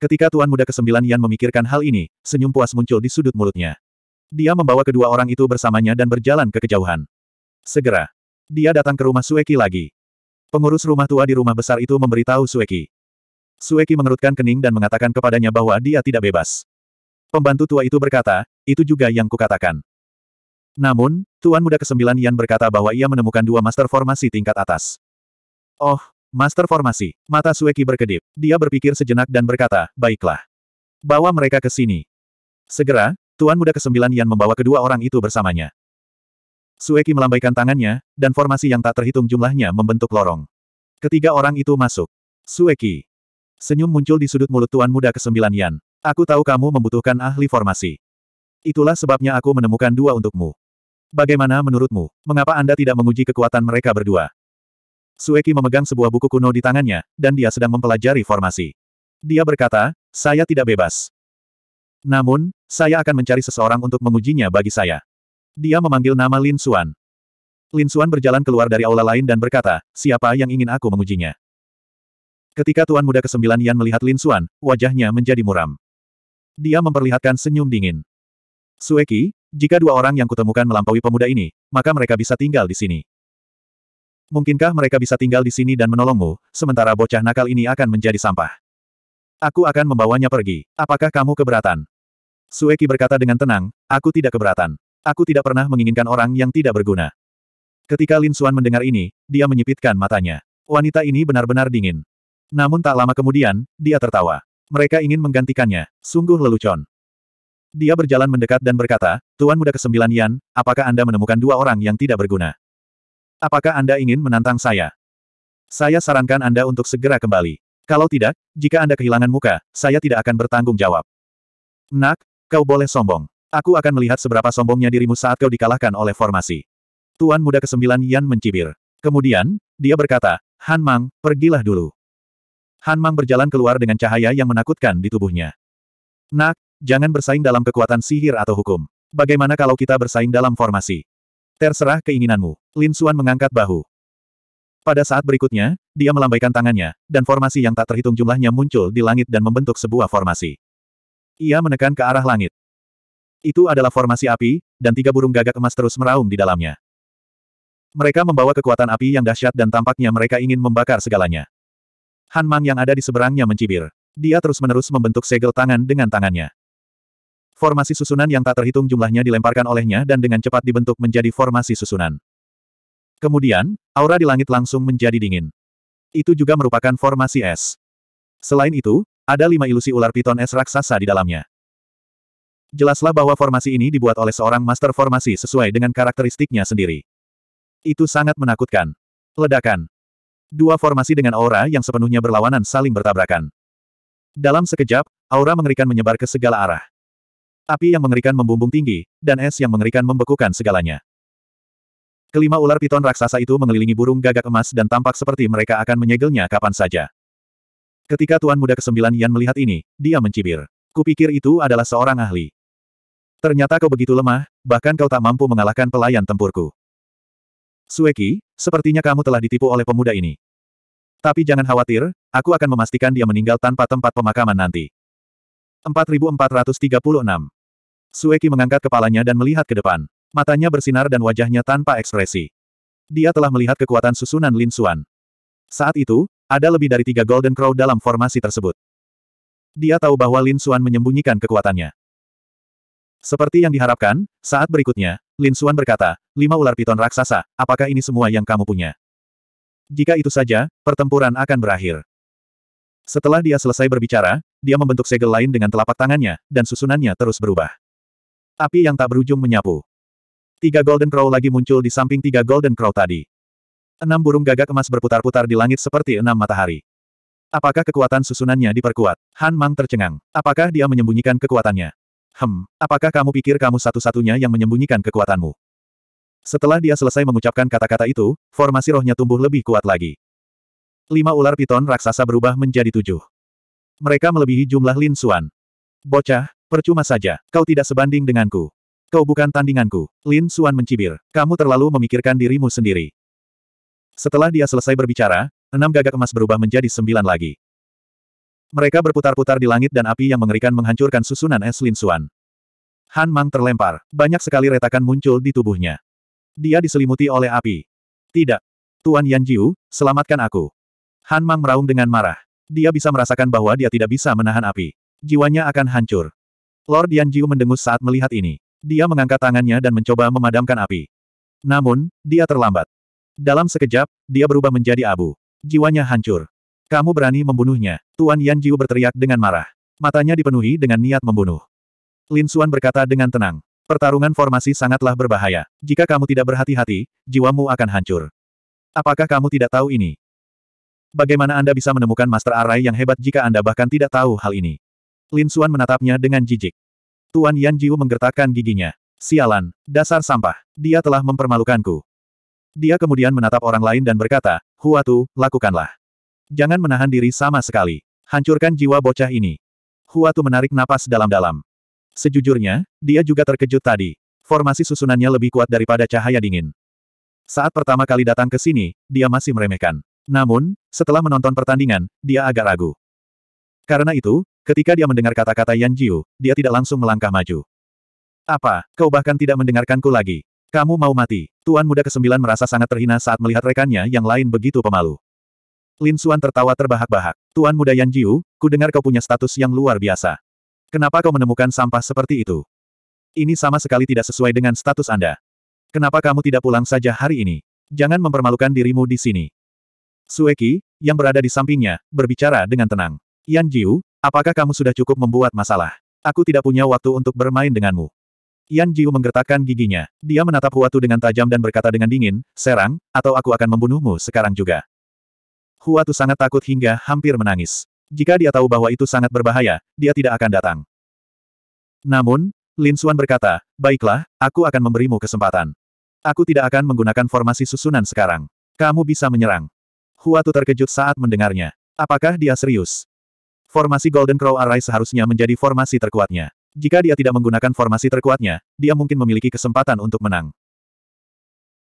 Ketika Tuan Muda Kesembilan Yan memikirkan hal ini, senyum puas muncul di sudut mulutnya. Dia membawa kedua orang itu bersamanya dan berjalan ke kejauhan. Segera, dia datang ke rumah Sueki lagi. Pengurus rumah tua di rumah besar itu memberitahu Sueki. Sueki mengerutkan kening dan mengatakan kepadanya bahwa dia tidak bebas. Pembantu tua itu berkata, itu juga yang kukatakan. Namun, Tuan Muda Kesembilan Yan berkata bahwa ia menemukan dua master formasi tingkat atas. Oh, master formasi. Mata Sueki berkedip. Dia berpikir sejenak dan berkata, baiklah. Bawa mereka ke sini. Segera, Tuan Muda Kesembilan Yan membawa kedua orang itu bersamanya. Sueki melambaikan tangannya, dan formasi yang tak terhitung jumlahnya membentuk lorong. Ketiga orang itu masuk. Sueki. Senyum muncul di sudut mulut Tuan Muda Kesembilan Yan. Aku tahu kamu membutuhkan ahli formasi. Itulah sebabnya aku menemukan dua untukmu. Bagaimana menurutmu? Mengapa Anda tidak menguji kekuatan mereka berdua? Sueki memegang sebuah buku kuno di tangannya, dan dia sedang mempelajari formasi. Dia berkata, saya tidak bebas. Namun, saya akan mencari seseorang untuk mengujinya bagi saya. Dia memanggil nama Lin Xuan. Lin Xuan berjalan keluar dari aula lain dan berkata, siapa yang ingin aku mengujinya? Ketika Tuan Muda Kesembilan Yan melihat Lin Xuan, wajahnya menjadi muram. Dia memperlihatkan senyum dingin. Sueki, jika dua orang yang kutemukan melampaui pemuda ini, maka mereka bisa tinggal di sini. Mungkinkah mereka bisa tinggal di sini dan menolongmu, sementara bocah nakal ini akan menjadi sampah? Aku akan membawanya pergi. Apakah kamu keberatan? Sueki berkata dengan tenang, aku tidak keberatan. Aku tidak pernah menginginkan orang yang tidak berguna. Ketika Lin Xuan mendengar ini, dia menyipitkan matanya. Wanita ini benar-benar dingin. Namun tak lama kemudian, dia tertawa. Mereka ingin menggantikannya. Sungguh lelucon. Dia berjalan mendekat dan berkata, Tuan Muda Kesembilan Yan, apakah Anda menemukan dua orang yang tidak berguna? Apakah Anda ingin menantang saya? Saya sarankan Anda untuk segera kembali. Kalau tidak, jika Anda kehilangan muka, saya tidak akan bertanggung jawab. Nak, kau boleh sombong. Aku akan melihat seberapa sombongnya dirimu saat kau dikalahkan oleh formasi. Tuan muda kesembilan Yan mencibir. Kemudian, dia berkata, Han Mang, pergilah dulu. Han Mang berjalan keluar dengan cahaya yang menakutkan di tubuhnya. Nak, jangan bersaing dalam kekuatan sihir atau hukum. Bagaimana kalau kita bersaing dalam formasi? Terserah keinginanmu. Lin Xuan mengangkat bahu. Pada saat berikutnya, dia melambaikan tangannya, dan formasi yang tak terhitung jumlahnya muncul di langit dan membentuk sebuah formasi. Ia menekan ke arah langit. Itu adalah formasi api, dan tiga burung gagak emas terus meraung di dalamnya. Mereka membawa kekuatan api yang dahsyat dan tampaknya mereka ingin membakar segalanya. Han Mang yang ada di seberangnya mencibir. Dia terus-menerus membentuk segel tangan dengan tangannya. Formasi susunan yang tak terhitung jumlahnya dilemparkan olehnya dan dengan cepat dibentuk menjadi formasi susunan. Kemudian, aura di langit langsung menjadi dingin. Itu juga merupakan formasi es. Selain itu, ada lima ilusi ular piton es raksasa di dalamnya. Jelaslah bahwa formasi ini dibuat oleh seorang master formasi sesuai dengan karakteristiknya sendiri. Itu sangat menakutkan. Ledakan. Dua formasi dengan aura yang sepenuhnya berlawanan saling bertabrakan. Dalam sekejap, aura mengerikan menyebar ke segala arah. Api yang mengerikan membumbung tinggi, dan es yang mengerikan membekukan segalanya. Kelima ular piton raksasa itu mengelilingi burung gagak emas dan tampak seperti mereka akan menyegelnya kapan saja. Ketika Tuan Muda Kesembilan Yan melihat ini, dia mencibir. Kupikir itu adalah seorang ahli. Ternyata kau begitu lemah, bahkan kau tak mampu mengalahkan pelayan tempurku. Sueki, sepertinya kamu telah ditipu oleh pemuda ini. Tapi jangan khawatir, aku akan memastikan dia meninggal tanpa tempat pemakaman nanti. 4436 Sueki mengangkat kepalanya dan melihat ke depan. Matanya bersinar dan wajahnya tanpa ekspresi. Dia telah melihat kekuatan susunan Lin Xuan. Saat itu, ada lebih dari tiga Golden Crow dalam formasi tersebut. Dia tahu bahwa Lin Xuan menyembunyikan kekuatannya. Seperti yang diharapkan, saat berikutnya, Lin Xuan berkata, lima ular piton raksasa, apakah ini semua yang kamu punya? Jika itu saja, pertempuran akan berakhir. Setelah dia selesai berbicara, dia membentuk segel lain dengan telapak tangannya, dan susunannya terus berubah. Api yang tak berujung menyapu. Tiga Golden Crow lagi muncul di samping tiga Golden Crow tadi. Enam burung gagak emas berputar-putar di langit seperti enam matahari. Apakah kekuatan susunannya diperkuat? Han Mang tercengang. Apakah dia menyembunyikan kekuatannya? Hem, apakah kamu pikir kamu satu-satunya yang menyembunyikan kekuatanmu? Setelah dia selesai mengucapkan kata-kata itu, formasi rohnya tumbuh lebih kuat lagi. Lima ular piton raksasa berubah menjadi tujuh. Mereka melebihi jumlah Lin Xuan. Bocah, percuma saja, kau tidak sebanding denganku. Kau bukan tandinganku. Lin Xuan mencibir. Kamu terlalu memikirkan dirimu sendiri. Setelah dia selesai berbicara, enam gagak emas berubah menjadi sembilan lagi. Mereka berputar-putar di langit dan api yang mengerikan menghancurkan susunan es Lin Xuan. Han Mang terlempar. Banyak sekali retakan muncul di tubuhnya. Dia diselimuti oleh api. Tidak. Tuan Yan Jiu, selamatkan aku. Han Mang meraung dengan marah. Dia bisa merasakan bahwa dia tidak bisa menahan api. Jiwanya akan hancur. Lord Yan Jiu mendengus saat melihat ini. Dia mengangkat tangannya dan mencoba memadamkan api. Namun, dia terlambat. Dalam sekejap, dia berubah menjadi abu. Jiwanya hancur. Kamu berani membunuhnya. Tuan Yan Jiu berteriak dengan marah. Matanya dipenuhi dengan niat membunuh. Lin Xuan berkata dengan tenang. Pertarungan formasi sangatlah berbahaya. Jika kamu tidak berhati-hati, jiwamu akan hancur. Apakah kamu tidak tahu ini? Bagaimana Anda bisa menemukan Master Array yang hebat jika Anda bahkan tidak tahu hal ini? Lin Xuan menatapnya dengan jijik. Tuan Yan Jiu menggertakkan giginya. Sialan, dasar sampah. Dia telah mempermalukanku. Dia kemudian menatap orang lain dan berkata, Huatu, lakukanlah. Jangan menahan diri sama sekali. Hancurkan jiwa bocah ini. Huatu menarik napas dalam-dalam. Sejujurnya, dia juga terkejut tadi. Formasi susunannya lebih kuat daripada cahaya dingin. Saat pertama kali datang ke sini, dia masih meremehkan. Namun, setelah menonton pertandingan, dia agak ragu. Karena itu, ketika dia mendengar kata-kata Yan Jiu, dia tidak langsung melangkah maju. Apa, kau bahkan tidak mendengarkanku lagi? Kamu mau mati. Tuan muda kesembilan merasa sangat terhina saat melihat rekannya yang lain begitu pemalu. Lin Xuan tertawa terbahak-bahak. Tuan muda Yan Jiu, ku dengar kau punya status yang luar biasa. Kenapa kau menemukan sampah seperti itu? Ini sama sekali tidak sesuai dengan status Anda. Kenapa kamu tidak pulang saja hari ini? Jangan mempermalukan dirimu di sini. Sueki, yang berada di sampingnya, berbicara dengan tenang. Yan Jiu, apakah kamu sudah cukup membuat masalah? Aku tidak punya waktu untuk bermain denganmu. Yan Jiu menggertakkan giginya. Dia menatap Huatu dengan tajam dan berkata dengan dingin, serang, atau aku akan membunuhmu sekarang juga. Huatu sangat takut hingga hampir menangis. Jika dia tahu bahwa itu sangat berbahaya, dia tidak akan datang. Namun, Lin Xuan berkata, baiklah, aku akan memberimu kesempatan. Aku tidak akan menggunakan formasi susunan sekarang. Kamu bisa menyerang. Huatu terkejut saat mendengarnya. Apakah dia serius? Formasi Golden Crow Array seharusnya menjadi formasi terkuatnya. Jika dia tidak menggunakan formasi terkuatnya, dia mungkin memiliki kesempatan untuk menang.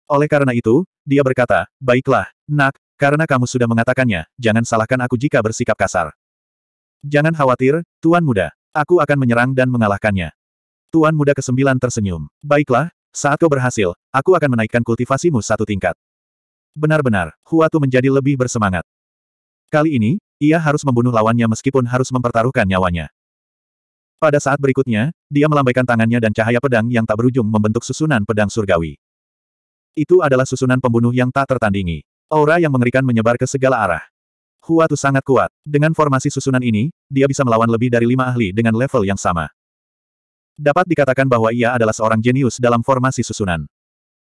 Oleh karena itu, dia berkata, Baiklah, nak, karena kamu sudah mengatakannya, jangan salahkan aku jika bersikap kasar. Jangan khawatir, Tuan Muda. Aku akan menyerang dan mengalahkannya. Tuan Muda kesembilan tersenyum. Baiklah, saat kau berhasil, aku akan menaikkan kultivasimu satu tingkat. Benar-benar, Huatu menjadi lebih bersemangat. Kali ini, ia harus membunuh lawannya meskipun harus mempertaruhkan nyawanya. Pada saat berikutnya, dia melambaikan tangannya dan cahaya pedang yang tak berujung membentuk susunan pedang surgawi. Itu adalah susunan pembunuh yang tak tertandingi. Aura yang mengerikan menyebar ke segala arah. Huatu sangat kuat. Dengan formasi susunan ini, dia bisa melawan lebih dari lima ahli dengan level yang sama. Dapat dikatakan bahwa ia adalah seorang jenius dalam formasi susunan.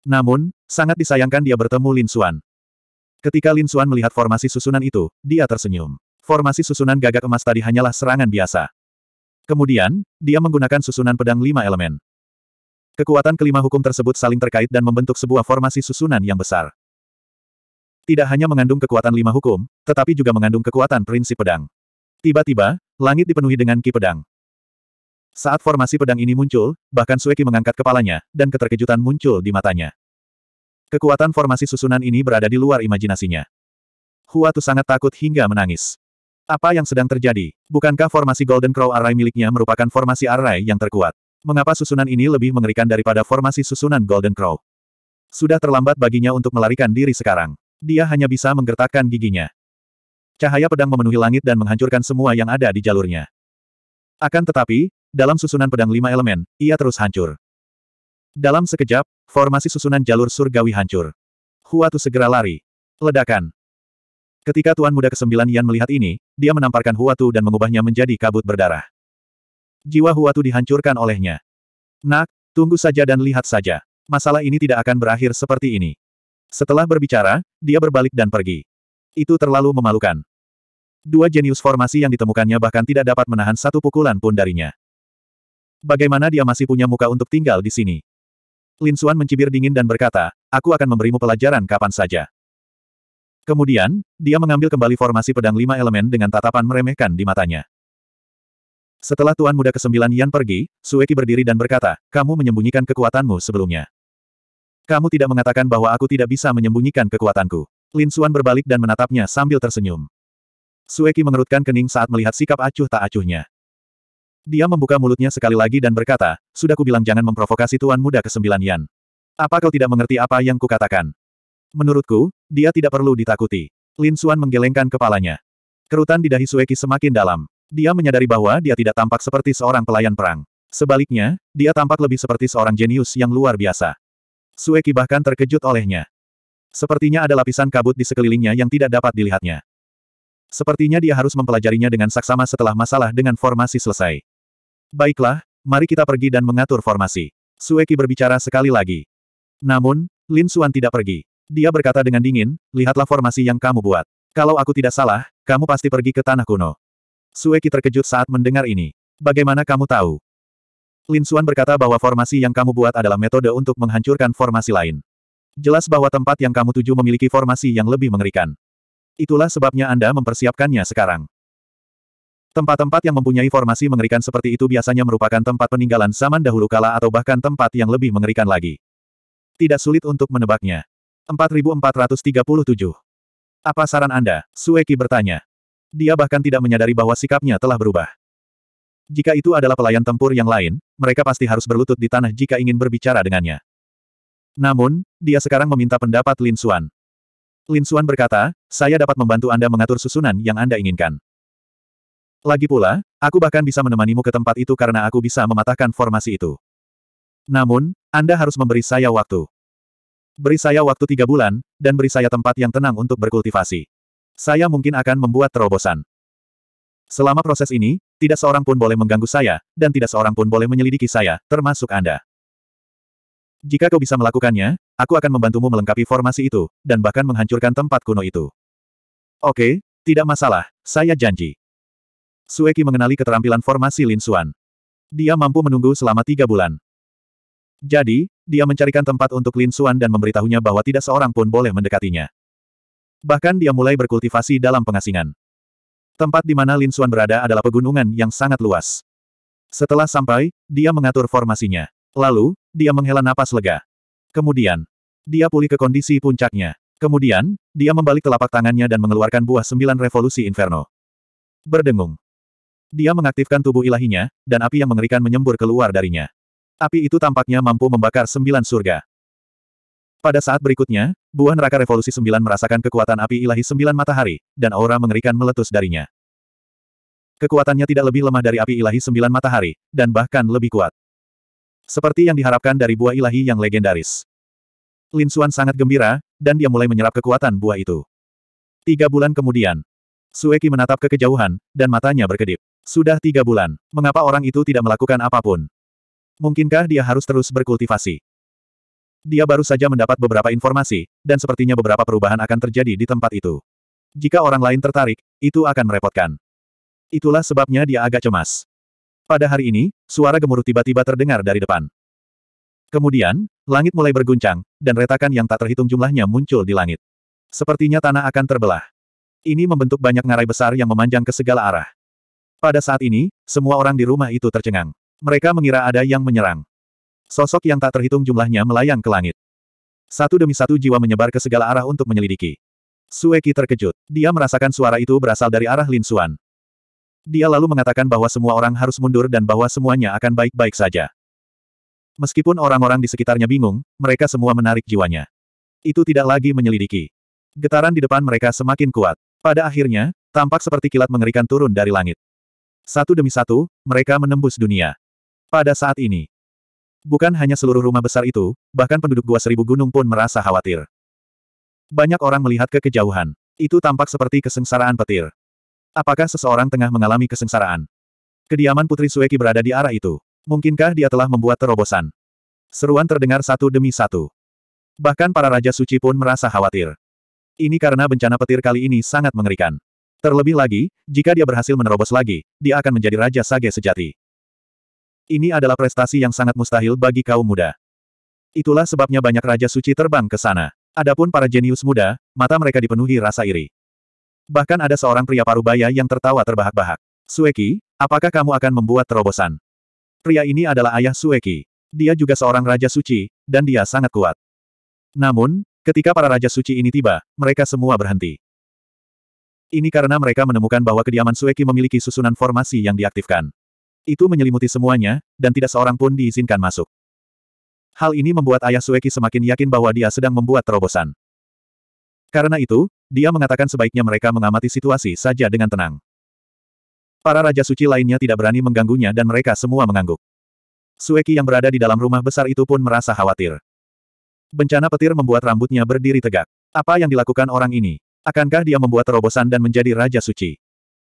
Namun, sangat disayangkan dia bertemu Lin Xuan. Ketika Lin Xuan melihat formasi susunan itu, dia tersenyum. Formasi susunan gagak emas tadi hanyalah serangan biasa. Kemudian, dia menggunakan susunan pedang lima elemen. Kekuatan kelima hukum tersebut saling terkait dan membentuk sebuah formasi susunan yang besar. Tidak hanya mengandung kekuatan lima hukum, tetapi juga mengandung kekuatan prinsip pedang. Tiba-tiba, langit dipenuhi dengan ki pedang. Saat formasi pedang ini muncul, bahkan Sueki mengangkat kepalanya, dan keterkejutan muncul di matanya. Kekuatan formasi susunan ini berada di luar imajinasinya. Huatu sangat takut hingga menangis. Apa yang sedang terjadi? Bukankah formasi Golden Crow Array miliknya merupakan formasi array yang terkuat? Mengapa susunan ini lebih mengerikan daripada formasi susunan Golden Crow? Sudah terlambat baginya untuk melarikan diri sekarang. Dia hanya bisa menggertakkan giginya. Cahaya pedang memenuhi langit dan menghancurkan semua yang ada di jalurnya. Akan tetapi, dalam susunan pedang lima elemen, ia terus hancur. Dalam sekejap, formasi susunan jalur surgawi hancur. Huatu segera lari. Ledakan. Ketika Tuan Muda Kesembilan Yan melihat ini, dia menamparkan Huatu dan mengubahnya menjadi kabut berdarah. Jiwa Huatu dihancurkan olehnya. Nak, tunggu saja dan lihat saja. Masalah ini tidak akan berakhir seperti ini. Setelah berbicara, dia berbalik dan pergi. Itu terlalu memalukan. Dua jenius formasi yang ditemukannya bahkan tidak dapat menahan satu pukulan pun darinya. Bagaimana dia masih punya muka untuk tinggal di sini? Lin Xuan mencibir dingin dan berkata, aku akan memberimu pelajaran kapan saja. Kemudian, dia mengambil kembali formasi pedang lima elemen dengan tatapan meremehkan di matanya. Setelah Tuan Muda Kesembilan Yan pergi, Sueki berdiri dan berkata, kamu menyembunyikan kekuatanmu sebelumnya. Kamu tidak mengatakan bahwa aku tidak bisa menyembunyikan kekuatanku. Lin Xuan berbalik dan menatapnya sambil tersenyum. Sueki mengerutkan kening saat melihat sikap acuh tak acuhnya. Dia membuka mulutnya sekali lagi dan berkata, sudah kubilang jangan memprovokasi Tuan Muda Kesembilan Yan. Apa kau tidak mengerti apa yang kukatakan? Menurutku, dia tidak perlu ditakuti. Lin Xuan menggelengkan kepalanya. Kerutan di dahi Sueki semakin dalam. Dia menyadari bahwa dia tidak tampak seperti seorang pelayan perang. Sebaliknya, dia tampak lebih seperti seorang jenius yang luar biasa. Sueki bahkan terkejut olehnya. Sepertinya ada lapisan kabut di sekelilingnya yang tidak dapat dilihatnya. Sepertinya dia harus mempelajarinya dengan saksama setelah masalah dengan formasi selesai. Baiklah, mari kita pergi dan mengatur formasi. Sueki berbicara sekali lagi. Namun, Lin Xuan tidak pergi. Dia berkata dengan dingin, lihatlah formasi yang kamu buat. Kalau aku tidak salah, kamu pasti pergi ke tanah kuno. Sueki terkejut saat mendengar ini. Bagaimana kamu tahu? Lin Xuan berkata bahwa formasi yang kamu buat adalah metode untuk menghancurkan formasi lain. Jelas bahwa tempat yang kamu tuju memiliki formasi yang lebih mengerikan. Itulah sebabnya Anda mempersiapkannya sekarang. Tempat-tempat yang mempunyai formasi mengerikan seperti itu biasanya merupakan tempat peninggalan zaman dahulu kala atau bahkan tempat yang lebih mengerikan lagi. Tidak sulit untuk menebaknya. 4437 apa saran Anda? Sueki bertanya. Dia bahkan tidak menyadari bahwa sikapnya telah berubah. Jika itu adalah pelayan tempur yang lain, mereka pasti harus berlutut di tanah jika ingin berbicara dengannya. Namun, dia sekarang meminta pendapat Lin Xuan. Lin Xuan berkata, saya dapat membantu Anda mengatur susunan yang Anda inginkan. Lagi pula, aku bahkan bisa menemanimu ke tempat itu karena aku bisa mematahkan formasi itu. Namun, Anda harus memberi saya waktu. Beri saya waktu tiga bulan, dan beri saya tempat yang tenang untuk berkultivasi. Saya mungkin akan membuat terobosan. Selama proses ini, tidak seorang pun boleh mengganggu saya, dan tidak seorang pun boleh menyelidiki saya, termasuk Anda. Jika kau bisa melakukannya, aku akan membantumu melengkapi formasi itu, dan bahkan menghancurkan tempat kuno itu. Oke, tidak masalah, saya janji. Sueki mengenali keterampilan formasi Lin Xuan. Dia mampu menunggu selama tiga bulan. Jadi, dia mencarikan tempat untuk Lin Xuan dan memberitahunya bahwa tidak seorang pun boleh mendekatinya. Bahkan dia mulai berkultivasi dalam pengasingan. Tempat di mana Lin Xuan berada adalah pegunungan yang sangat luas. Setelah sampai, dia mengatur formasinya. Lalu, dia menghela napas lega. Kemudian, dia pulih ke kondisi puncaknya. Kemudian, dia membalik telapak tangannya dan mengeluarkan buah sembilan revolusi inferno. Berdengung. Dia mengaktifkan tubuh ilahinya, dan api yang mengerikan menyembur keluar darinya. Api itu tampaknya mampu membakar sembilan surga. Pada saat berikutnya, buah neraka revolusi sembilan merasakan kekuatan api ilahi sembilan matahari, dan aura mengerikan meletus darinya. Kekuatannya tidak lebih lemah dari api ilahi sembilan matahari, dan bahkan lebih kuat. Seperti yang diharapkan dari buah ilahi yang legendaris. Lin Xuan sangat gembira, dan dia mulai menyerap kekuatan buah itu. Tiga bulan kemudian, Sueki menatap ke kejauhan, dan matanya berkedip. Sudah tiga bulan, mengapa orang itu tidak melakukan apa pun? Mungkinkah dia harus terus berkultivasi? Dia baru saja mendapat beberapa informasi, dan sepertinya beberapa perubahan akan terjadi di tempat itu. Jika orang lain tertarik, itu akan merepotkan. Itulah sebabnya dia agak cemas. Pada hari ini, suara gemuruh tiba-tiba terdengar dari depan. Kemudian, langit mulai berguncang, dan retakan yang tak terhitung jumlahnya muncul di langit. Sepertinya tanah akan terbelah. Ini membentuk banyak ngarai besar yang memanjang ke segala arah. Pada saat ini, semua orang di rumah itu tercengang. Mereka mengira ada yang menyerang. Sosok yang tak terhitung jumlahnya melayang ke langit. Satu demi satu jiwa menyebar ke segala arah untuk menyelidiki. Sueki terkejut. Dia merasakan suara itu berasal dari arah Lin Xuan. Dia lalu mengatakan bahwa semua orang harus mundur dan bahwa semuanya akan baik-baik saja. Meskipun orang-orang di sekitarnya bingung, mereka semua menarik jiwanya. Itu tidak lagi menyelidiki. Getaran di depan mereka semakin kuat. Pada akhirnya, tampak seperti kilat mengerikan turun dari langit. Satu demi satu, mereka menembus dunia. Pada saat ini, bukan hanya seluruh rumah besar itu, bahkan penduduk gua seribu gunung pun merasa khawatir. Banyak orang melihat ke kejauhan. Itu tampak seperti kesengsaraan petir. Apakah seseorang tengah mengalami kesengsaraan? Kediaman Putri Sueki berada di arah itu. Mungkinkah dia telah membuat terobosan? Seruan terdengar satu demi satu. Bahkan para Raja Suci pun merasa khawatir. Ini karena bencana petir kali ini sangat mengerikan. Terlebih lagi, jika dia berhasil menerobos lagi, dia akan menjadi Raja Sage sejati. Ini adalah prestasi yang sangat mustahil bagi kaum muda. Itulah sebabnya banyak Raja Suci terbang ke sana. Adapun para jenius muda, mata mereka dipenuhi rasa iri. Bahkan ada seorang pria parubaya yang tertawa terbahak-bahak. Sueki, apakah kamu akan membuat terobosan? Pria ini adalah ayah Sueki. Dia juga seorang Raja Suci, dan dia sangat kuat. Namun, ketika para Raja Suci ini tiba, mereka semua berhenti. Ini karena mereka menemukan bahwa kediaman Sueki memiliki susunan formasi yang diaktifkan. Itu menyelimuti semuanya, dan tidak seorang pun diizinkan masuk. Hal ini membuat ayah Sueki semakin yakin bahwa dia sedang membuat terobosan. Karena itu, dia mengatakan sebaiknya mereka mengamati situasi saja dengan tenang. Para Raja Suci lainnya tidak berani mengganggunya dan mereka semua mengangguk. Sueki yang berada di dalam rumah besar itu pun merasa khawatir. Bencana petir membuat rambutnya berdiri tegak. Apa yang dilakukan orang ini? Akankah dia membuat terobosan dan menjadi Raja Suci?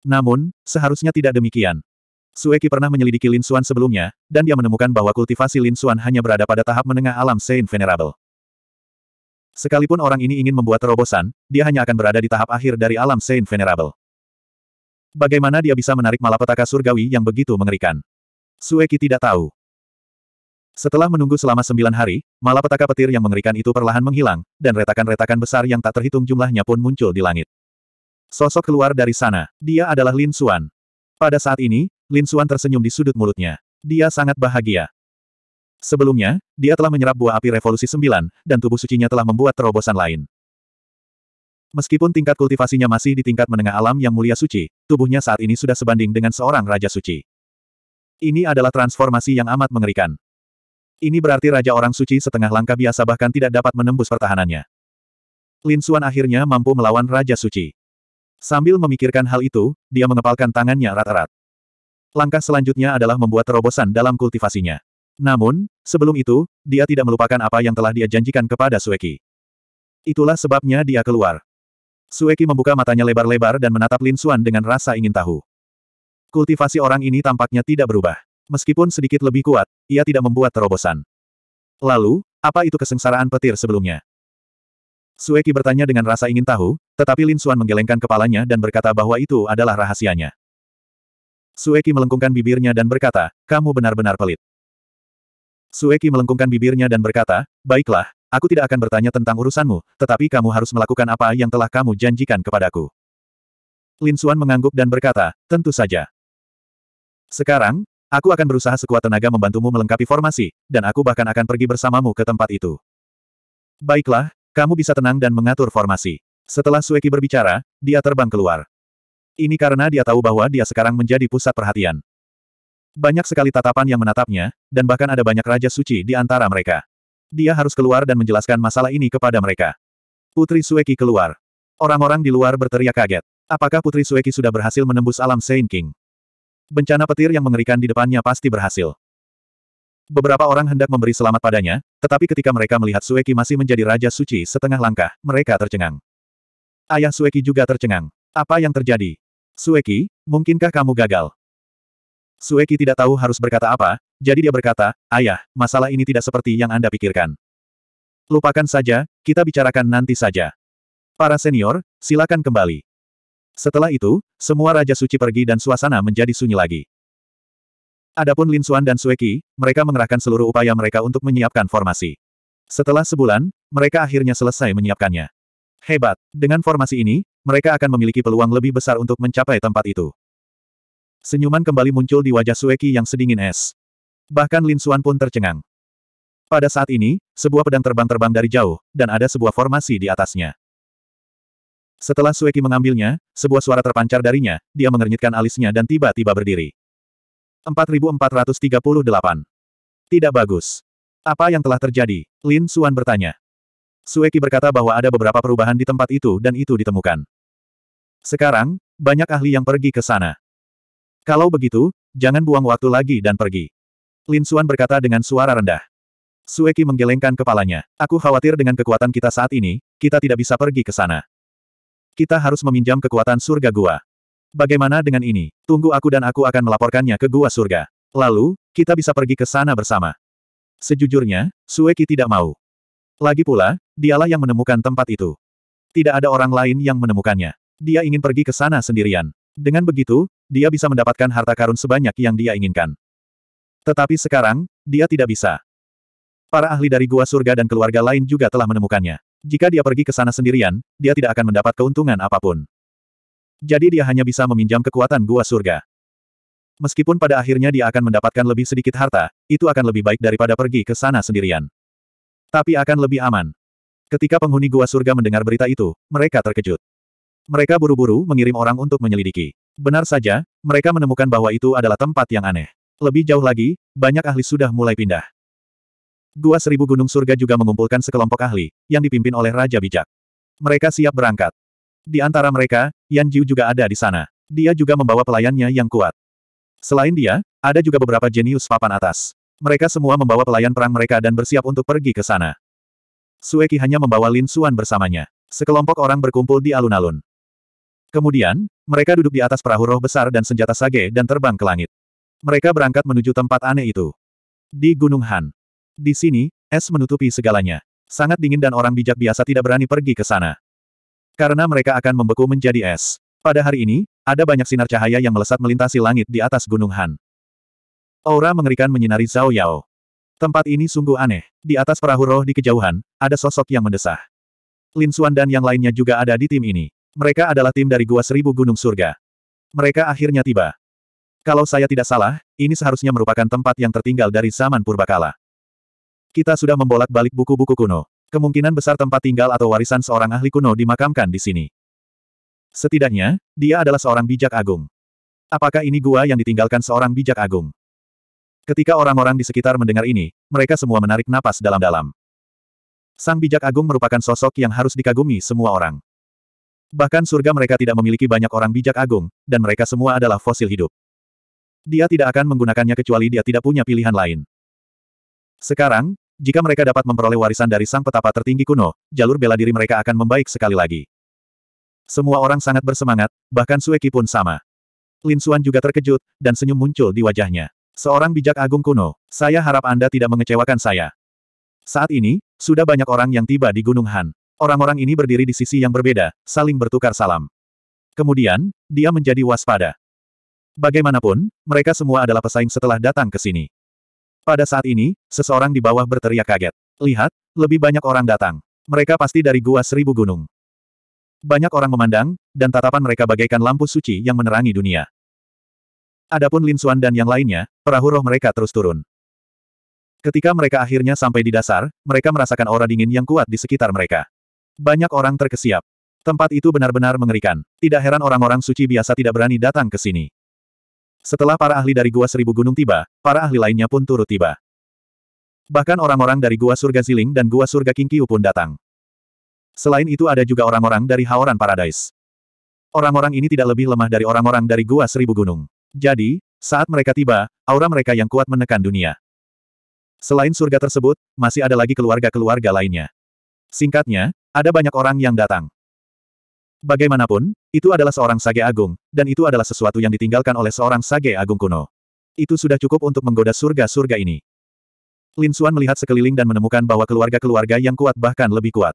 Namun, seharusnya tidak demikian. Sueki pernah menyelidiki Lin Xuan sebelumnya, dan dia menemukan bahwa kultivasi Lin Xuan hanya berada pada tahap menengah alam Saint Venerable. Sekalipun orang ini ingin membuat terobosan, dia hanya akan berada di tahap akhir dari alam Saint Venerable. Bagaimana dia bisa menarik malapetaka surgawi yang begitu mengerikan? Sueki tidak tahu. Setelah menunggu selama sembilan hari, malapetaka petir yang mengerikan itu perlahan menghilang, dan retakan-retakan besar yang tak terhitung jumlahnya pun muncul di langit. Sosok keluar dari sana. Dia adalah Lin Xuan. Pada saat ini, Lin Xuan tersenyum di sudut mulutnya. Dia sangat bahagia. Sebelumnya, dia telah menyerap buah api revolusi sembilan, dan tubuh sucinya telah membuat terobosan lain. Meskipun tingkat kultivasinya masih di tingkat menengah alam yang mulia suci, tubuhnya saat ini sudah sebanding dengan seorang raja suci. Ini adalah transformasi yang amat mengerikan. Ini berarti Raja Orang Suci setengah langkah biasa bahkan tidak dapat menembus pertahanannya. Lin Xuan akhirnya mampu melawan Raja Suci. Sambil memikirkan hal itu, dia mengepalkan tangannya erat-erat. Langkah selanjutnya adalah membuat terobosan dalam kultivasinya. Namun, sebelum itu, dia tidak melupakan apa yang telah dia janjikan kepada Sueki. Itulah sebabnya dia keluar. Sueki membuka matanya lebar-lebar dan menatap Lin Xuan dengan rasa ingin tahu. Kultivasi orang ini tampaknya tidak berubah. Meskipun sedikit lebih kuat, ia tidak membuat terobosan. Lalu, apa itu kesengsaraan petir sebelumnya? Sueki bertanya dengan rasa ingin tahu, tetapi Lin Xuan menggelengkan kepalanya dan berkata bahwa itu adalah rahasianya. Sueki melengkungkan bibirnya dan berkata, kamu benar-benar pelit. Sueki melengkungkan bibirnya dan berkata, baiklah, aku tidak akan bertanya tentang urusanmu, tetapi kamu harus melakukan apa yang telah kamu janjikan kepadaku. Lin Xuan mengangguk dan berkata, tentu saja. Sekarang, Aku akan berusaha sekuat tenaga membantumu melengkapi formasi, dan aku bahkan akan pergi bersamamu ke tempat itu. Baiklah, kamu bisa tenang dan mengatur formasi. Setelah Sueki berbicara, dia terbang keluar. Ini karena dia tahu bahwa dia sekarang menjadi pusat perhatian. Banyak sekali tatapan yang menatapnya, dan bahkan ada banyak raja suci di antara mereka. Dia harus keluar dan menjelaskan masalah ini kepada mereka. Putri Sueki keluar. Orang-orang di luar berteriak kaget. Apakah Putri Sueki sudah berhasil menembus alam Saint King? Bencana petir yang mengerikan di depannya pasti berhasil. Beberapa orang hendak memberi selamat padanya, tetapi ketika mereka melihat Sueki masih menjadi Raja Suci setengah langkah, mereka tercengang. Ayah Sueki juga tercengang. Apa yang terjadi? Sueki, mungkinkah kamu gagal? Sueki tidak tahu harus berkata apa, jadi dia berkata, Ayah, masalah ini tidak seperti yang Anda pikirkan. Lupakan saja, kita bicarakan nanti saja. Para senior, silakan kembali. Setelah itu, semua Raja Suci pergi dan suasana menjadi sunyi lagi. Adapun Lin Xuan dan Sueki, mereka mengerahkan seluruh upaya mereka untuk menyiapkan formasi. Setelah sebulan, mereka akhirnya selesai menyiapkannya. Hebat, dengan formasi ini, mereka akan memiliki peluang lebih besar untuk mencapai tempat itu. Senyuman kembali muncul di wajah Sueki yang sedingin es. Bahkan Lin Xuan pun tercengang. Pada saat ini, sebuah pedang terbang-terbang dari jauh, dan ada sebuah formasi di atasnya. Setelah Sueki mengambilnya, sebuah suara terpancar darinya, dia mengernyitkan alisnya dan tiba-tiba berdiri. 4438. Tidak bagus. Apa yang telah terjadi? Lin Xuan bertanya. Sueki berkata bahwa ada beberapa perubahan di tempat itu dan itu ditemukan. Sekarang, banyak ahli yang pergi ke sana. Kalau begitu, jangan buang waktu lagi dan pergi. Lin Xuan berkata dengan suara rendah. Sueki menggelengkan kepalanya. Aku khawatir dengan kekuatan kita saat ini, kita tidak bisa pergi ke sana. Kita harus meminjam kekuatan surga gua. Bagaimana dengan ini? Tunggu aku dan aku akan melaporkannya ke gua surga. Lalu, kita bisa pergi ke sana bersama. Sejujurnya, Sueki tidak mau. Lagi pula, dialah yang menemukan tempat itu. Tidak ada orang lain yang menemukannya. Dia ingin pergi ke sana sendirian. Dengan begitu, dia bisa mendapatkan harta karun sebanyak yang dia inginkan. Tetapi sekarang, dia tidak bisa. Para ahli dari gua surga dan keluarga lain juga telah menemukannya. Jika dia pergi ke sana sendirian, dia tidak akan mendapat keuntungan apa pun. Jadi dia hanya bisa meminjam kekuatan gua surga. Meskipun pada akhirnya dia akan mendapatkan lebih sedikit harta, itu akan lebih baik daripada pergi ke sana sendirian. Tapi akan lebih aman. Ketika penghuni gua surga mendengar berita itu, mereka terkejut. Mereka buru-buru mengirim orang untuk menyelidiki. Benar saja, mereka menemukan bahwa itu adalah tempat yang aneh. Lebih jauh lagi, banyak ahli sudah mulai pindah. Gua Seribu Gunung Surga juga mengumpulkan sekelompok ahli, yang dipimpin oleh Raja Bijak. Mereka siap berangkat. Di antara mereka, Yan Jiu juga ada di sana. Dia juga membawa pelayannya yang kuat. Selain dia, ada juga beberapa jenius papan atas. Mereka semua membawa pelayan perang mereka dan bersiap untuk pergi ke sana. Sueki hanya membawa Lin Xuan bersamanya. Sekelompok orang berkumpul di alun-alun. Kemudian, mereka duduk di atas perahu roh besar dan senjata sage dan terbang ke langit. Mereka berangkat menuju tempat aneh itu. Di Gunung Han. Di sini, es menutupi segalanya. Sangat dingin dan orang bijak biasa tidak berani pergi ke sana. Karena mereka akan membeku menjadi es. Pada hari ini, ada banyak sinar cahaya yang melesat melintasi langit di atas Gunung Han. Aura mengerikan menyinari Zhao Yao. Tempat ini sungguh aneh. Di atas perahu roh di kejauhan, ada sosok yang mendesah. Lin Xuan dan yang lainnya juga ada di tim ini. Mereka adalah tim dari Gua Seribu Gunung Surga. Mereka akhirnya tiba. Kalau saya tidak salah, ini seharusnya merupakan tempat yang tertinggal dari zaman purbakala. Kita sudah membolak-balik buku-buku kuno. Kemungkinan besar tempat tinggal atau warisan seorang ahli kuno dimakamkan di sini. Setidaknya, dia adalah seorang bijak agung. Apakah ini gua yang ditinggalkan seorang bijak agung? Ketika orang-orang di sekitar mendengar ini, mereka semua menarik napas dalam-dalam. Sang bijak agung merupakan sosok yang harus dikagumi semua orang. Bahkan surga mereka tidak memiliki banyak orang bijak agung, dan mereka semua adalah fosil hidup. Dia tidak akan menggunakannya kecuali dia tidak punya pilihan lain. Sekarang, jika mereka dapat memperoleh warisan dari sang petapa tertinggi kuno, jalur bela diri mereka akan membaik sekali lagi. Semua orang sangat bersemangat, bahkan Sueki pun sama. Lin Xuan juga terkejut, dan senyum muncul di wajahnya. Seorang bijak agung kuno, saya harap Anda tidak mengecewakan saya. Saat ini, sudah banyak orang yang tiba di Gunung Han. Orang-orang ini berdiri di sisi yang berbeda, saling bertukar salam. Kemudian, dia menjadi waspada. Bagaimanapun, mereka semua adalah pesaing setelah datang ke sini. Pada saat ini, seseorang di bawah berteriak kaget. Lihat, lebih banyak orang datang. Mereka pasti dari Gua Seribu Gunung. Banyak orang memandang, dan tatapan mereka bagaikan lampu suci yang menerangi dunia. Adapun Lin Xuan dan yang lainnya, perahu roh mereka terus turun. Ketika mereka akhirnya sampai di dasar, mereka merasakan aura dingin yang kuat di sekitar mereka. Banyak orang terkesiap. Tempat itu benar-benar mengerikan. Tidak heran orang-orang suci biasa tidak berani datang ke sini. Setelah para ahli dari Gua Seribu Gunung tiba, para ahli lainnya pun turut tiba. Bahkan orang-orang dari Gua Surga Ziling dan Gua Surga Kingqiu pun datang. Selain itu ada juga orang-orang dari Haoran Paradise. Orang-orang ini tidak lebih lemah dari orang-orang dari Gua Seribu Gunung. Jadi, saat mereka tiba, aura mereka yang kuat menekan dunia. Selain surga tersebut, masih ada lagi keluarga-keluarga lainnya. Singkatnya, ada banyak orang yang datang. Bagaimanapun, itu adalah seorang sage agung, dan itu adalah sesuatu yang ditinggalkan oleh seorang sage agung kuno. Itu sudah cukup untuk menggoda surga-surga ini. Lin Xuan melihat sekeliling dan menemukan bahwa keluarga-keluarga yang kuat bahkan lebih kuat.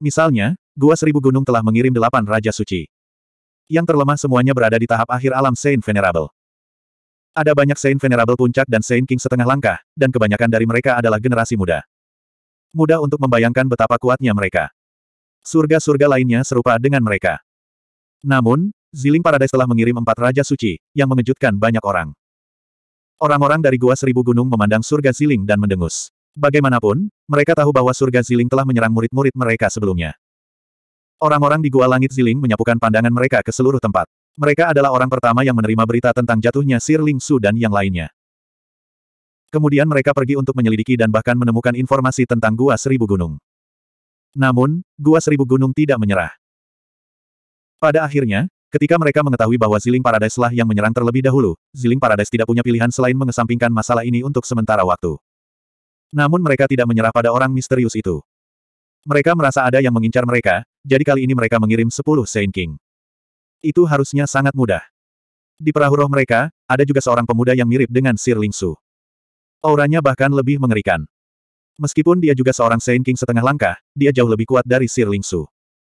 Misalnya, Gua Seribu Gunung telah mengirim delapan Raja Suci. Yang terlemah semuanya berada di tahap akhir alam Saint Venerable. Ada banyak Saint Venerable puncak dan Saint King setengah langkah, dan kebanyakan dari mereka adalah generasi muda. Mudah untuk membayangkan betapa kuatnya mereka. Surga-surga lainnya serupa dengan mereka. Namun, Ziling Paradise telah mengirim empat Raja Suci, yang mengejutkan banyak orang. Orang-orang dari Gua Seribu Gunung memandang surga Ziling dan mendengus. Bagaimanapun, mereka tahu bahwa surga Ziling telah menyerang murid-murid mereka sebelumnya. Orang-orang di Gua Langit Ziling menyapukan pandangan mereka ke seluruh tempat. Mereka adalah orang pertama yang menerima berita tentang jatuhnya Sir Ling Su dan yang lainnya. Kemudian mereka pergi untuk menyelidiki dan bahkan menemukan informasi tentang Gua Seribu Gunung. Namun, Gua Seribu Gunung tidak menyerah. Pada akhirnya, ketika mereka mengetahui bahwa Ziling Paradise lah yang menyerang terlebih dahulu, Ziling Paradise tidak punya pilihan selain mengesampingkan masalah ini untuk sementara waktu. Namun mereka tidak menyerah pada orang misterius itu. Mereka merasa ada yang mengincar mereka, jadi kali ini mereka mengirim 10 Saint King. Itu harusnya sangat mudah. Di perahu roh mereka, ada juga seorang pemuda yang mirip dengan Sir Lingsu. Auranya bahkan lebih mengerikan. Meskipun dia juga seorang Saint King setengah langkah, dia jauh lebih kuat dari Sir Lingsu.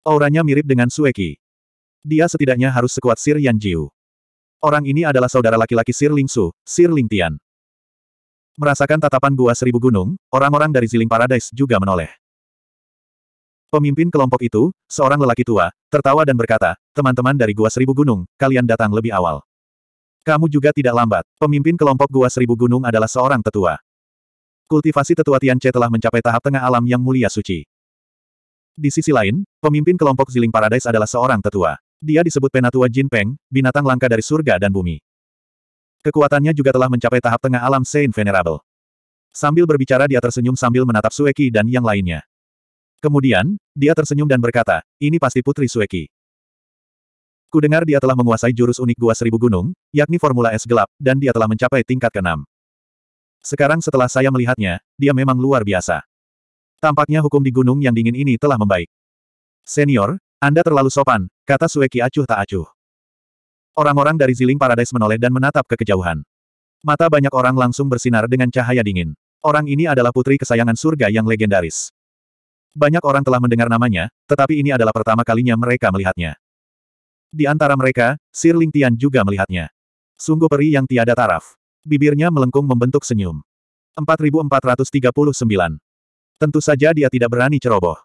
Auranya mirip dengan Sueki. Dia setidaknya harus sekuat Sir Yan Jiu. Orang ini adalah saudara laki-laki Sir Lingsu, Sir Ling Tian. Merasakan tatapan gua seribu gunung, orang-orang dari Ziling Paradise juga menoleh. Pemimpin kelompok itu, seorang lelaki tua, tertawa dan berkata, teman-teman dari Gua Seribu Gunung, kalian datang lebih awal. Kamu juga tidak lambat. Pemimpin kelompok Gua Seribu Gunung adalah seorang tetua. Kultivasi tetua Tian Che telah mencapai tahap tengah alam yang mulia suci. Di sisi lain, pemimpin kelompok Ziling Paradise adalah seorang tetua. Dia disebut Penatua Jin Peng, binatang langka dari surga dan bumi. Kekuatannya juga telah mencapai tahap tengah alam Saint Venerable. Sambil berbicara dia tersenyum sambil menatap Sueki dan yang lainnya. Kemudian, dia tersenyum dan berkata, ini pasti Putri Sueki. Kudengar dia telah menguasai jurus unik Gua Seribu Gunung, yakni Formula Es Gelap, dan dia telah mencapai tingkat keenam. Sekarang setelah saya melihatnya, dia memang luar biasa. Tampaknya hukum di gunung yang dingin ini telah membaik. Senior, Anda terlalu sopan, kata Sueki acuh tak acuh. Orang-orang dari Ziling Paradise menoleh dan menatap ke kejauhan. Mata banyak orang langsung bersinar dengan cahaya dingin. Orang ini adalah putri kesayangan surga yang legendaris. Banyak orang telah mendengar namanya, tetapi ini adalah pertama kalinya mereka melihatnya. Di antara mereka, Sir Ling Tian juga melihatnya. Sungguh peri yang tiada taraf. Bibirnya melengkung membentuk senyum. 4439. Tentu saja dia tidak berani ceroboh.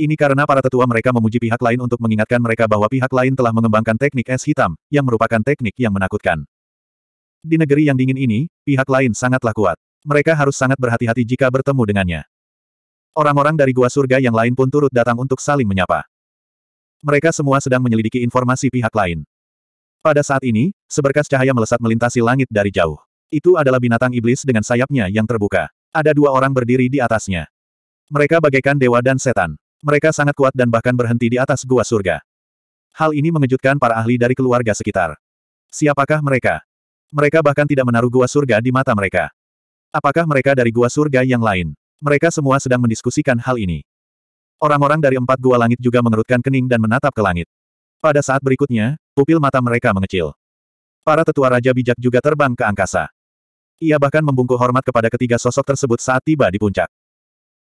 Ini karena para tetua mereka memuji pihak lain untuk mengingatkan mereka bahwa pihak lain telah mengembangkan teknik es hitam, yang merupakan teknik yang menakutkan. Di negeri yang dingin ini, pihak lain sangatlah kuat. Mereka harus sangat berhati-hati jika bertemu dengannya. Orang-orang dari gua surga yang lain pun turut datang untuk saling menyapa. Mereka semua sedang menyelidiki informasi pihak lain. Pada saat ini, seberkas cahaya melesat melintasi langit dari jauh. Itu adalah binatang iblis dengan sayapnya yang terbuka. Ada dua orang berdiri di atasnya. Mereka bagaikan dewa dan setan. Mereka sangat kuat dan bahkan berhenti di atas gua surga. Hal ini mengejutkan para ahli dari keluarga sekitar. Siapakah mereka? Mereka bahkan tidak menaruh gua surga di mata mereka. Apakah mereka dari gua surga yang lain? Mereka semua sedang mendiskusikan hal ini. Orang-orang dari empat gua langit juga mengerutkan kening dan menatap ke langit. Pada saat berikutnya, pupil mata mereka mengecil. Para tetua Raja Bijak juga terbang ke angkasa. Ia bahkan membungkuk hormat kepada ketiga sosok tersebut saat tiba di puncak.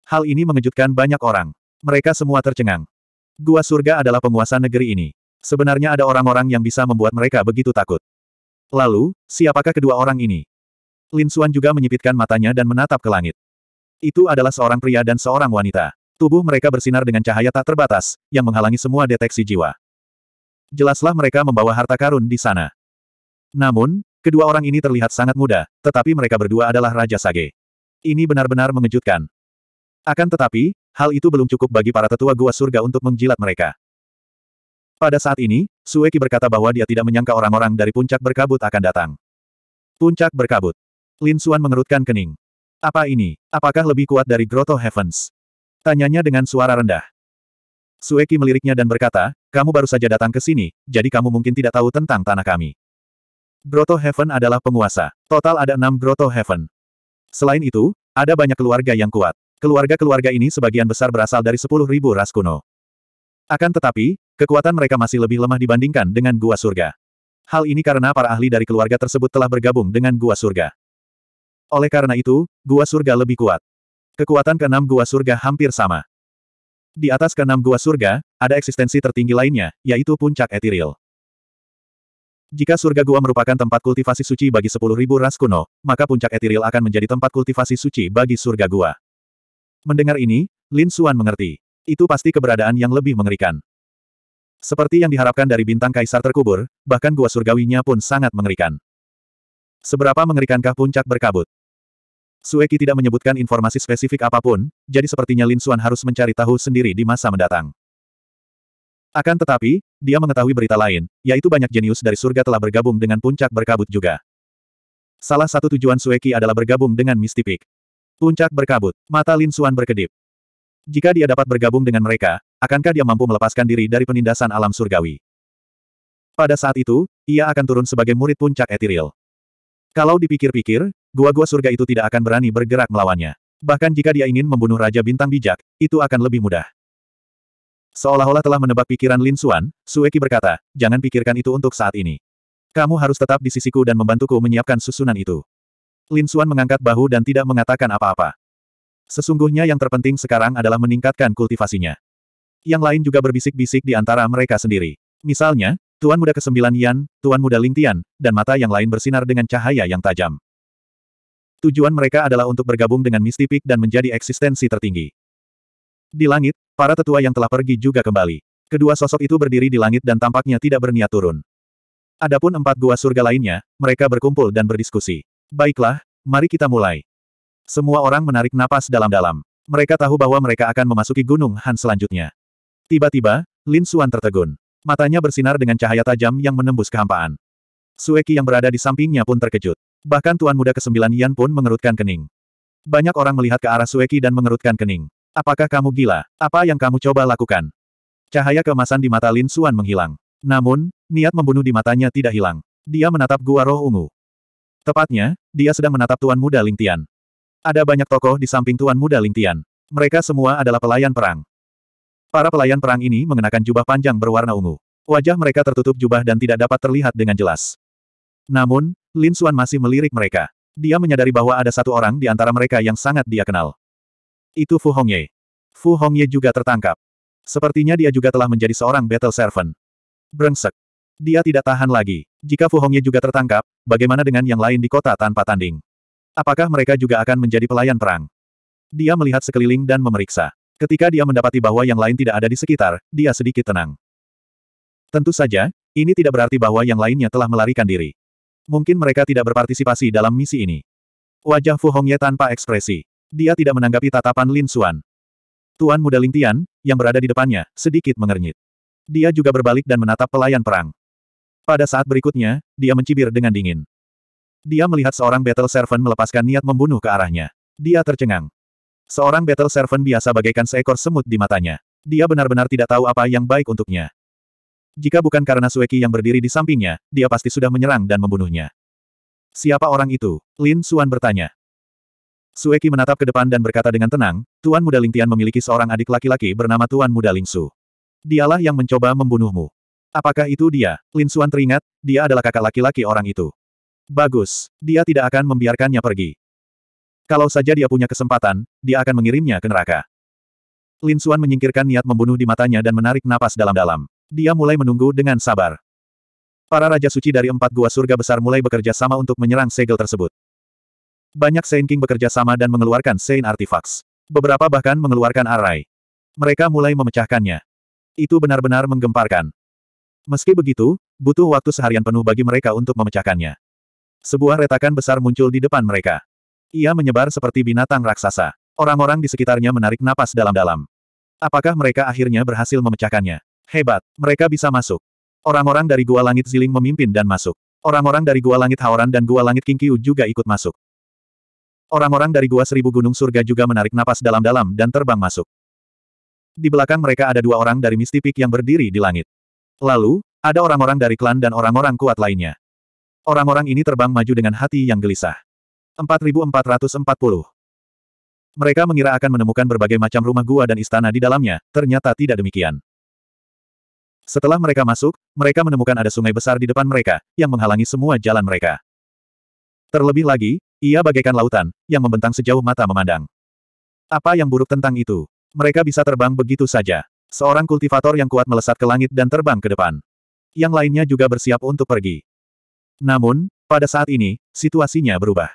Hal ini mengejutkan banyak orang. Mereka semua tercengang. Gua surga adalah penguasa negeri ini. Sebenarnya ada orang-orang yang bisa membuat mereka begitu takut. Lalu, siapakah kedua orang ini? Lin Xuan juga menyipitkan matanya dan menatap ke langit. Itu adalah seorang pria dan seorang wanita. Tubuh mereka bersinar dengan cahaya tak terbatas, yang menghalangi semua deteksi jiwa. Jelaslah mereka membawa harta karun di sana. Namun, kedua orang ini terlihat sangat muda, tetapi mereka berdua adalah Raja Sage. Ini benar-benar mengejutkan. Akan tetapi, hal itu belum cukup bagi para tetua gua surga untuk menjilat mereka. Pada saat ini, Sueki berkata bahwa dia tidak menyangka orang-orang dari puncak berkabut akan datang. Puncak berkabut. Lin Xuan mengerutkan kening. Apa ini? Apakah lebih kuat dari Grotto Heavens? Tanyanya dengan suara rendah. Sueki meliriknya dan berkata, kamu baru saja datang ke sini, jadi kamu mungkin tidak tahu tentang tanah kami. Grotto Heaven adalah penguasa. Total ada enam Grotto Heaven. Selain itu, ada banyak keluarga yang kuat. Keluarga-keluarga ini sebagian besar berasal dari sepuluh ribu ras kuno. Akan tetapi, kekuatan mereka masih lebih lemah dibandingkan dengan Gua Surga. Hal ini karena para ahli dari keluarga tersebut telah bergabung dengan Gua Surga. Oleh karena itu, Gua Surga lebih kuat. Kekuatan keenam Gua Surga hampir sama. Di atas keenam Gua Surga, ada eksistensi tertinggi lainnya, yaitu Puncak Etiril. Jika surga gua merupakan tempat kultivasi suci bagi sepuluh ribu ras kuno, maka puncak etiril akan menjadi tempat kultivasi suci bagi surga gua. Mendengar ini, Lin Xuan mengerti. Itu pasti keberadaan yang lebih mengerikan. Seperti yang diharapkan dari bintang kaisar terkubur, bahkan gua surgawinya pun sangat mengerikan. Seberapa mengerikankah puncak berkabut? Sueki tidak menyebutkan informasi spesifik apa pun, jadi sepertinya Lin Xuan harus mencari tahu sendiri di masa mendatang. Akan tetapi, dia mengetahui berita lain, yaitu banyak jenius dari surga telah bergabung dengan puncak berkabut juga. Salah satu tujuan Sueki adalah bergabung dengan Mistipik. Puncak berkabut, mata Lin Xuan berkedip. Jika dia dapat bergabung dengan mereka, akankah dia mampu melepaskan diri dari penindasan alam surgawi? Pada saat itu, ia akan turun sebagai murid puncak etiril. Kalau dipikir-pikir, gua-gua surga itu tidak akan berani bergerak melawannya. Bahkan jika dia ingin membunuh Raja Bintang Bijak, itu akan lebih mudah. Seolah-olah telah menebak pikiran Lin Xuan, Sueki berkata, jangan pikirkan itu untuk saat ini. Kamu harus tetap di sisiku dan membantuku menyiapkan susunan itu. Lin Xuan mengangkat bahu dan tidak mengatakan apa-apa. Sesungguhnya yang terpenting sekarang adalah meningkatkan kultivasinya. Yang lain juga berbisik-bisik di antara mereka sendiri. Misalnya, Tuan Muda Kesembilan Yan, Tuan Muda Lingtian, dan mata yang lain bersinar dengan cahaya yang tajam. Tujuan mereka adalah untuk bergabung dengan Mistipik dan menjadi eksistensi tertinggi. Di langit, para tetua yang telah pergi juga kembali. Kedua sosok itu berdiri di langit dan tampaknya tidak berniat turun. Adapun empat gua surga lainnya, mereka berkumpul dan berdiskusi. Baiklah, mari kita mulai. Semua orang menarik napas dalam-dalam. Mereka tahu bahwa mereka akan memasuki Gunung Han selanjutnya. Tiba-tiba, Lin Xuan tertegun. Matanya bersinar dengan cahaya tajam yang menembus kehampaan. Sueki yang berada di sampingnya pun terkejut. Bahkan Tuan Muda Kesembilan Yan pun mengerutkan kening. Banyak orang melihat ke arah Sueki dan mengerutkan kening. Apakah kamu gila? Apa yang kamu coba lakukan? Cahaya keemasan di mata Lin Xuan menghilang. Namun, niat membunuh di matanya tidak hilang. Dia menatap gua roh ungu. Tepatnya, dia sedang menatap Tuan Muda Ling Tian. Ada banyak tokoh di samping Tuan Muda Lingtian. Mereka semua adalah pelayan perang. Para pelayan perang ini mengenakan jubah panjang berwarna ungu. Wajah mereka tertutup jubah dan tidak dapat terlihat dengan jelas. Namun, Lin Xuan masih melirik mereka. Dia menyadari bahwa ada satu orang di antara mereka yang sangat dia kenal. Itu Fu Hongye. Fu Hongye juga tertangkap. Sepertinya dia juga telah menjadi seorang battle servant. Brengsek. Dia tidak tahan lagi. Jika Fu Hongye juga tertangkap, bagaimana dengan yang lain di kota tanpa tanding? Apakah mereka juga akan menjadi pelayan perang? Dia melihat sekeliling dan memeriksa. Ketika dia mendapati bahwa yang lain tidak ada di sekitar, dia sedikit tenang. Tentu saja, ini tidak berarti bahwa yang lainnya telah melarikan diri. Mungkin mereka tidak berpartisipasi dalam misi ini. Wajah Fu Hongye tanpa ekspresi. Dia tidak menanggapi tatapan Lin Xuan. Tuan Muda Ling Tian, yang berada di depannya, sedikit mengernyit. Dia juga berbalik dan menatap pelayan perang. Pada saat berikutnya, dia mencibir dengan dingin. Dia melihat seorang battle servant melepaskan niat membunuh ke arahnya. Dia tercengang. Seorang battle servant biasa bagaikan seekor semut di matanya. Dia benar-benar tidak tahu apa yang baik untuknya. Jika bukan karena Sueki yang berdiri di sampingnya, dia pasti sudah menyerang dan membunuhnya. Siapa orang itu? Lin Xuan bertanya. Sueki menatap ke depan dan berkata dengan tenang, Tuan Muda Lingtian memiliki seorang adik laki-laki bernama Tuan Muda Lingsu. Dialah yang mencoba membunuhmu. Apakah itu dia? Lin Xuan teringat, dia adalah kakak laki-laki orang itu. Bagus, dia tidak akan membiarkannya pergi. Kalau saja dia punya kesempatan, dia akan mengirimnya ke neraka. Lin Xuan menyingkirkan niat membunuh di matanya dan menarik napas dalam-dalam. Dia mulai menunggu dengan sabar. Para Raja Suci dari empat gua surga besar mulai bekerja sama untuk menyerang segel tersebut. Banyak Saint King bekerja sama dan mengeluarkan Saint Artifacts. Beberapa bahkan mengeluarkan Array. Mereka mulai memecahkannya. Itu benar-benar menggemparkan. Meski begitu, butuh waktu seharian penuh bagi mereka untuk memecahkannya. Sebuah retakan besar muncul di depan mereka. Ia menyebar seperti binatang raksasa. Orang-orang di sekitarnya menarik napas dalam-dalam. Apakah mereka akhirnya berhasil memecahkannya? Hebat, mereka bisa masuk. Orang-orang dari Gua Langit Ziling memimpin dan masuk. Orang-orang dari Gua Langit Haoran dan Gua Langit Kingqiu juga ikut masuk. Orang-orang dari Gua Seribu Gunung Surga juga menarik napas dalam-dalam dan terbang masuk. Di belakang mereka ada dua orang dari Mistipik yang berdiri di langit. Lalu, ada orang-orang dari klan dan orang-orang kuat lainnya. Orang-orang ini terbang maju dengan hati yang gelisah. 4440 Mereka mengira akan menemukan berbagai macam rumah gua dan istana di dalamnya, ternyata tidak demikian. Setelah mereka masuk, mereka menemukan ada sungai besar di depan mereka, yang menghalangi semua jalan mereka. Terlebih lagi, ia bagaikan lautan, yang membentang sejauh mata memandang. Apa yang buruk tentang itu? Mereka bisa terbang begitu saja. Seorang kultivator yang kuat melesat ke langit dan terbang ke depan. Yang lainnya juga bersiap untuk pergi. Namun, pada saat ini, situasinya berubah.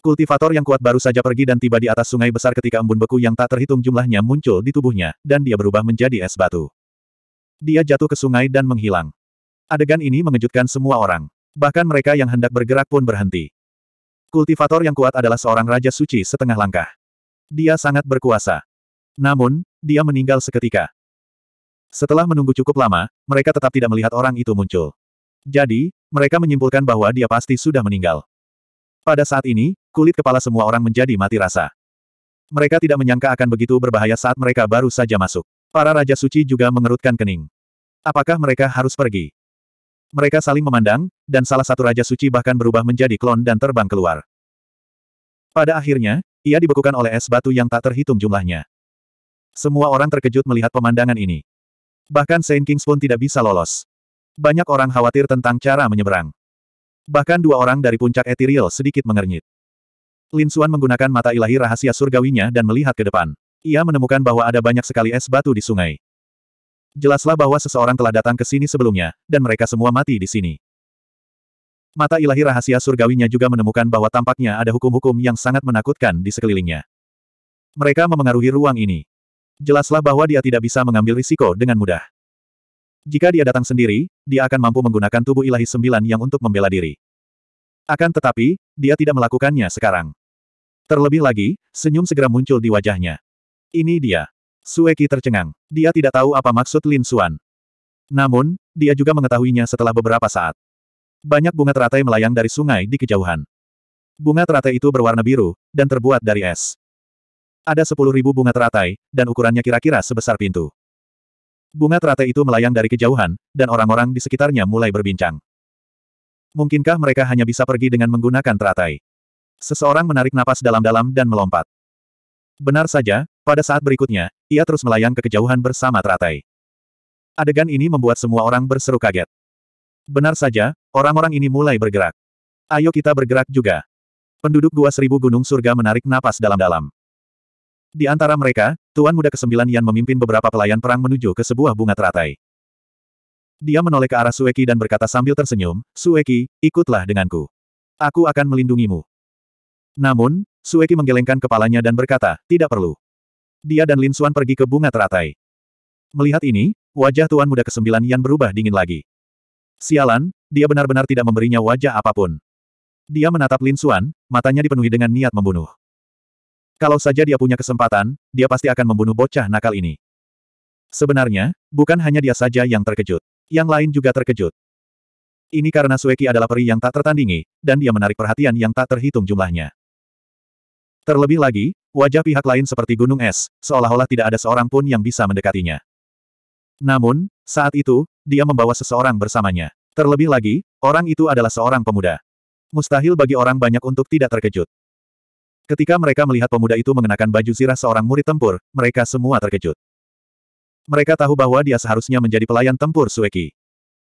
Kultivator yang kuat baru saja pergi dan tiba di atas sungai besar ketika embun beku yang tak terhitung jumlahnya muncul di tubuhnya, dan dia berubah menjadi es batu. Dia jatuh ke sungai dan menghilang. Adegan ini mengejutkan semua orang. Bahkan mereka yang hendak bergerak pun berhenti. Kultivator yang kuat adalah seorang raja suci setengah langkah. Dia sangat berkuasa. Namun, dia meninggal seketika. Setelah menunggu cukup lama, mereka tetap tidak melihat orang itu muncul. Jadi, mereka menyimpulkan bahwa dia pasti sudah meninggal. Pada saat ini, kulit kepala semua orang menjadi mati rasa. Mereka tidak menyangka akan begitu berbahaya saat mereka baru saja masuk. Para Raja Suci juga mengerutkan kening. Apakah mereka harus pergi? Mereka saling memandang, dan salah satu Raja Suci bahkan berubah menjadi klon dan terbang keluar. Pada akhirnya, ia dibekukan oleh es batu yang tak terhitung jumlahnya. Semua orang terkejut melihat pemandangan ini. Bahkan Saint Kings pun tidak bisa lolos. Banyak orang khawatir tentang cara menyeberang. Bahkan dua orang dari puncak etiril sedikit mengernyit. Lin Xuan menggunakan mata ilahi rahasia surgawinya dan melihat ke depan. Ia menemukan bahwa ada banyak sekali es batu di sungai. Jelaslah bahwa seseorang telah datang ke sini sebelumnya, dan mereka semua mati di sini. Mata ilahi rahasia surgawinya juga menemukan bahwa tampaknya ada hukum-hukum yang sangat menakutkan di sekelilingnya. Mereka memengaruhi ruang ini. Jelaslah bahwa dia tidak bisa mengambil risiko dengan mudah. Jika dia datang sendiri, dia akan mampu menggunakan tubuh ilahi sembilan yang untuk membela diri. Akan tetapi, dia tidak melakukannya sekarang. Terlebih lagi, senyum segera muncul di wajahnya. Ini dia. Sueki tercengang. Dia tidak tahu apa maksud Lin Xuan. Namun, dia juga mengetahuinya setelah beberapa saat. Banyak bunga teratai melayang dari sungai di kejauhan. Bunga teratai itu berwarna biru, dan terbuat dari es. Ada sepuluh ribu bunga teratai, dan ukurannya kira-kira sebesar pintu. Bunga teratai itu melayang dari kejauhan, dan orang-orang di sekitarnya mulai berbincang. Mungkinkah mereka hanya bisa pergi dengan menggunakan teratai? Seseorang menarik napas dalam-dalam dan melompat. Benar saja, pada saat berikutnya, ia terus melayang ke kejauhan bersama teratai. Adegan ini membuat semua orang berseru kaget. Benar saja, orang-orang ini mulai bergerak. Ayo kita bergerak juga. Penduduk Gua Seribu Gunung Surga menarik napas dalam-dalam. Di antara mereka, Tuan Muda Kesembilan Yan memimpin beberapa pelayan perang menuju ke sebuah bunga teratai. Dia menoleh ke arah Sueki dan berkata sambil tersenyum, Sueki, ikutlah denganku. Aku akan melindungimu. Namun, Sueki menggelengkan kepalanya dan berkata, tidak perlu. Dia dan Lin Xuan pergi ke bunga teratai. Melihat ini, wajah Tuan Muda Kesembilan Yan berubah dingin lagi. Sialan, dia benar-benar tidak memberinya wajah apa pun. Dia menatap Lin Xuan, matanya dipenuhi dengan niat membunuh. Kalau saja dia punya kesempatan, dia pasti akan membunuh bocah nakal ini. Sebenarnya, bukan hanya dia saja yang terkejut. Yang lain juga terkejut. Ini karena Sueki adalah peri yang tak tertandingi, dan dia menarik perhatian yang tak terhitung jumlahnya. Terlebih lagi, wajah pihak lain seperti gunung es, seolah-olah tidak ada seorang pun yang bisa mendekatinya. Namun, saat itu, dia membawa seseorang bersamanya. Terlebih lagi, orang itu adalah seorang pemuda. Mustahil bagi orang banyak untuk tidak terkejut. Ketika mereka melihat pemuda itu mengenakan baju zirah seorang murid tempur, mereka semua terkejut. Mereka tahu bahwa dia seharusnya menjadi pelayan tempur Sueki.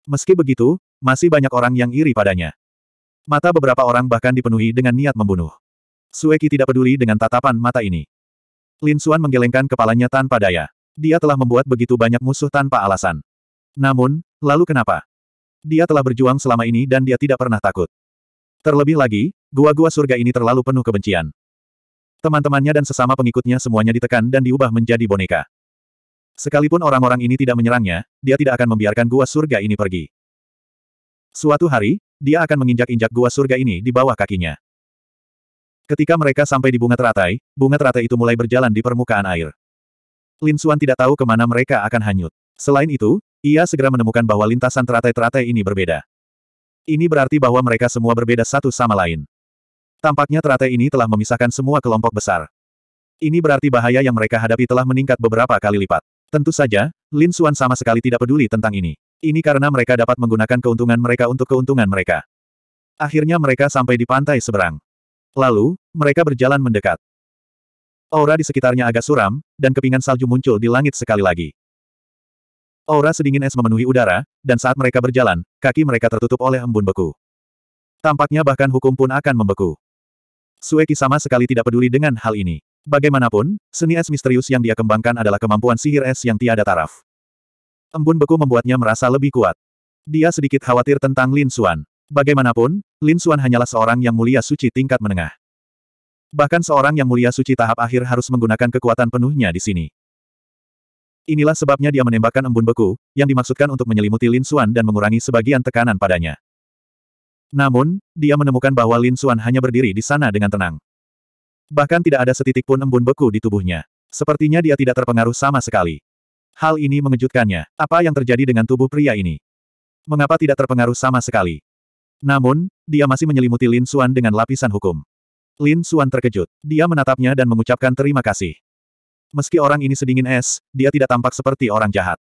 Meski begitu, masih banyak orang yang iri padanya. Mata beberapa orang bahkan dipenuhi dengan niat membunuh. Sueki tidak peduli dengan tatapan mata ini. Lin Xuan menggelengkan kepalanya tanpa daya. Dia telah membuat begitu banyak musuh tanpa alasan. Namun, lalu kenapa? Dia telah berjuang selama ini dan dia tidak pernah takut. Terlebih lagi, gua-gua surga ini terlalu penuh kebencian. Teman-temannya dan sesama pengikutnya semuanya ditekan dan diubah menjadi boneka. Sekalipun orang-orang ini tidak menyerangnya, dia tidak akan membiarkan gua surga ini pergi. Suatu hari, dia akan menginjak-injak gua surga ini di bawah kakinya. Ketika mereka sampai di bunga teratai, bunga teratai itu mulai berjalan di permukaan air. Lin Xuan tidak tahu ke mana mereka akan hanyut. Selain itu, ia segera menemukan bahwa lintasan teratai-teratai ini berbeda. Ini berarti bahwa mereka semua berbeda satu sama lain. Tampaknya teratai ini telah memisahkan semua kelompok besar. Ini berarti bahaya yang mereka hadapi telah meningkat beberapa kali lipat. Tentu saja, Lin Xuan sama sekali tidak peduli tentang ini. Ini karena mereka dapat menggunakan keuntungan mereka untuk keuntungan mereka. Akhirnya mereka sampai di pantai seberang. Lalu, mereka berjalan mendekat. Aura di sekitarnya agak suram, dan kepingan salju muncul di langit sekali lagi. Aura sedingin es memenuhi udara, dan saat mereka berjalan, kaki mereka tertutup oleh embun beku. Tampaknya bahkan hukum pun akan membeku. Sueki sama sekali tidak peduli dengan hal ini. Bagaimanapun, seni es misterius yang dia kembangkan adalah kemampuan sihir es yang tiada taraf. Embun beku membuatnya merasa lebih kuat. Dia sedikit khawatir tentang Lin Xuan. Bagaimanapun, Lin Xuan hanyalah seorang yang mulia suci tingkat menengah. Bahkan seorang yang mulia suci tahap akhir harus menggunakan kekuatan penuhnya di sini. Inilah sebabnya dia menembakkan embun beku, yang dimaksudkan untuk menyelimuti Lin Xuan dan mengurangi sebagian tekanan padanya. Namun, dia menemukan bahwa Lin Xuan hanya berdiri di sana dengan tenang. Bahkan tidak ada setitik pun embun beku di tubuhnya. Sepertinya dia tidak terpengaruh sama sekali. Hal ini mengejutkannya. Apa yang terjadi dengan tubuh pria ini? Mengapa tidak terpengaruh sama sekali? Namun, dia masih menyelimuti Lin Xuan dengan lapisan hukum. Lin Xuan terkejut. Dia menatapnya dan mengucapkan terima kasih. Meski orang ini sedingin es, dia tidak tampak seperti orang jahat.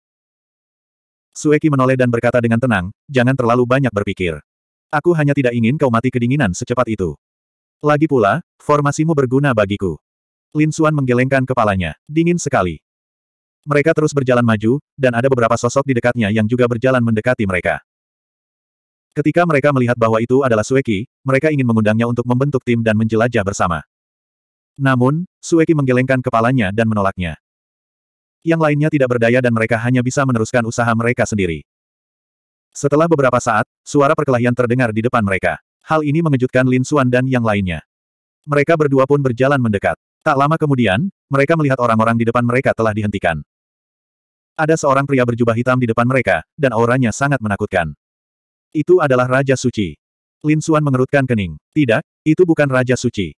Sueki menoleh dan berkata dengan tenang, jangan terlalu banyak berpikir. Aku hanya tidak ingin kau mati kedinginan secepat itu. Lagi pula, formasimu berguna bagiku. Lin Xuan menggelengkan kepalanya. Dingin sekali. Mereka terus berjalan maju, dan ada beberapa sosok di dekatnya yang juga berjalan mendekati mereka. Ketika mereka melihat bahwa itu adalah Sueki, mereka ingin mengundangnya untuk membentuk tim dan menjelajah bersama. Namun, Sueki menggelengkan kepalanya dan menolaknya. Yang lainnya tidak berdaya dan mereka hanya bisa meneruskan usaha mereka sendiri. Setelah beberapa saat, suara perkelahian terdengar di depan mereka. Hal ini mengejutkan Lin Xuan dan yang lainnya. Mereka berdua pun berjalan mendekat. Tak lama kemudian, mereka melihat orang-orang di depan mereka telah dihentikan. Ada seorang pria berjubah hitam di depan mereka, dan auranya sangat menakutkan. Itu adalah Raja Suci. Lin Xuan mengerutkan kening. Tidak, itu bukan Raja Suci.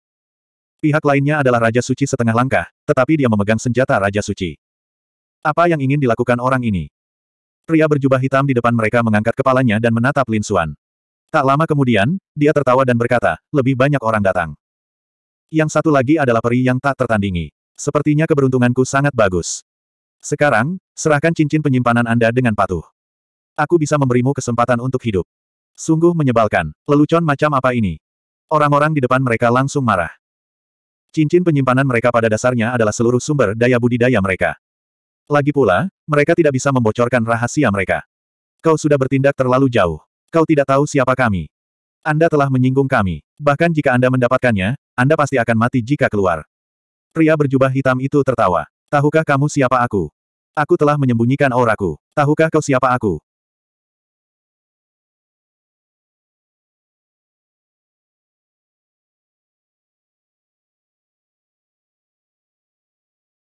Pihak lainnya adalah Raja Suci setengah langkah, tetapi dia memegang senjata Raja Suci. Apa yang ingin dilakukan orang ini? Pria berjubah hitam di depan mereka mengangkat kepalanya dan menatap Lin Xuan. Tak lama kemudian, dia tertawa dan berkata, lebih banyak orang datang. Yang satu lagi adalah peri yang tak tertandingi. Sepertinya keberuntunganku sangat bagus. Sekarang, serahkan cincin penyimpanan Anda dengan patuh. Aku bisa memberimu kesempatan untuk hidup. Sungguh menyebalkan. Lelucon macam apa ini? Orang-orang di depan mereka langsung marah. Cincin penyimpanan mereka pada dasarnya adalah seluruh sumber daya budidaya mereka. Lagi pula, mereka tidak bisa membocorkan rahasia mereka. Kau sudah bertindak terlalu jauh. Kau tidak tahu siapa kami. Anda telah menyinggung kami. Bahkan jika Anda mendapatkannya, Anda pasti akan mati jika keluar. Pria berjubah hitam itu tertawa. Tahukah kamu siapa aku? Aku telah menyembunyikan auraku. Tahukah kau siapa aku?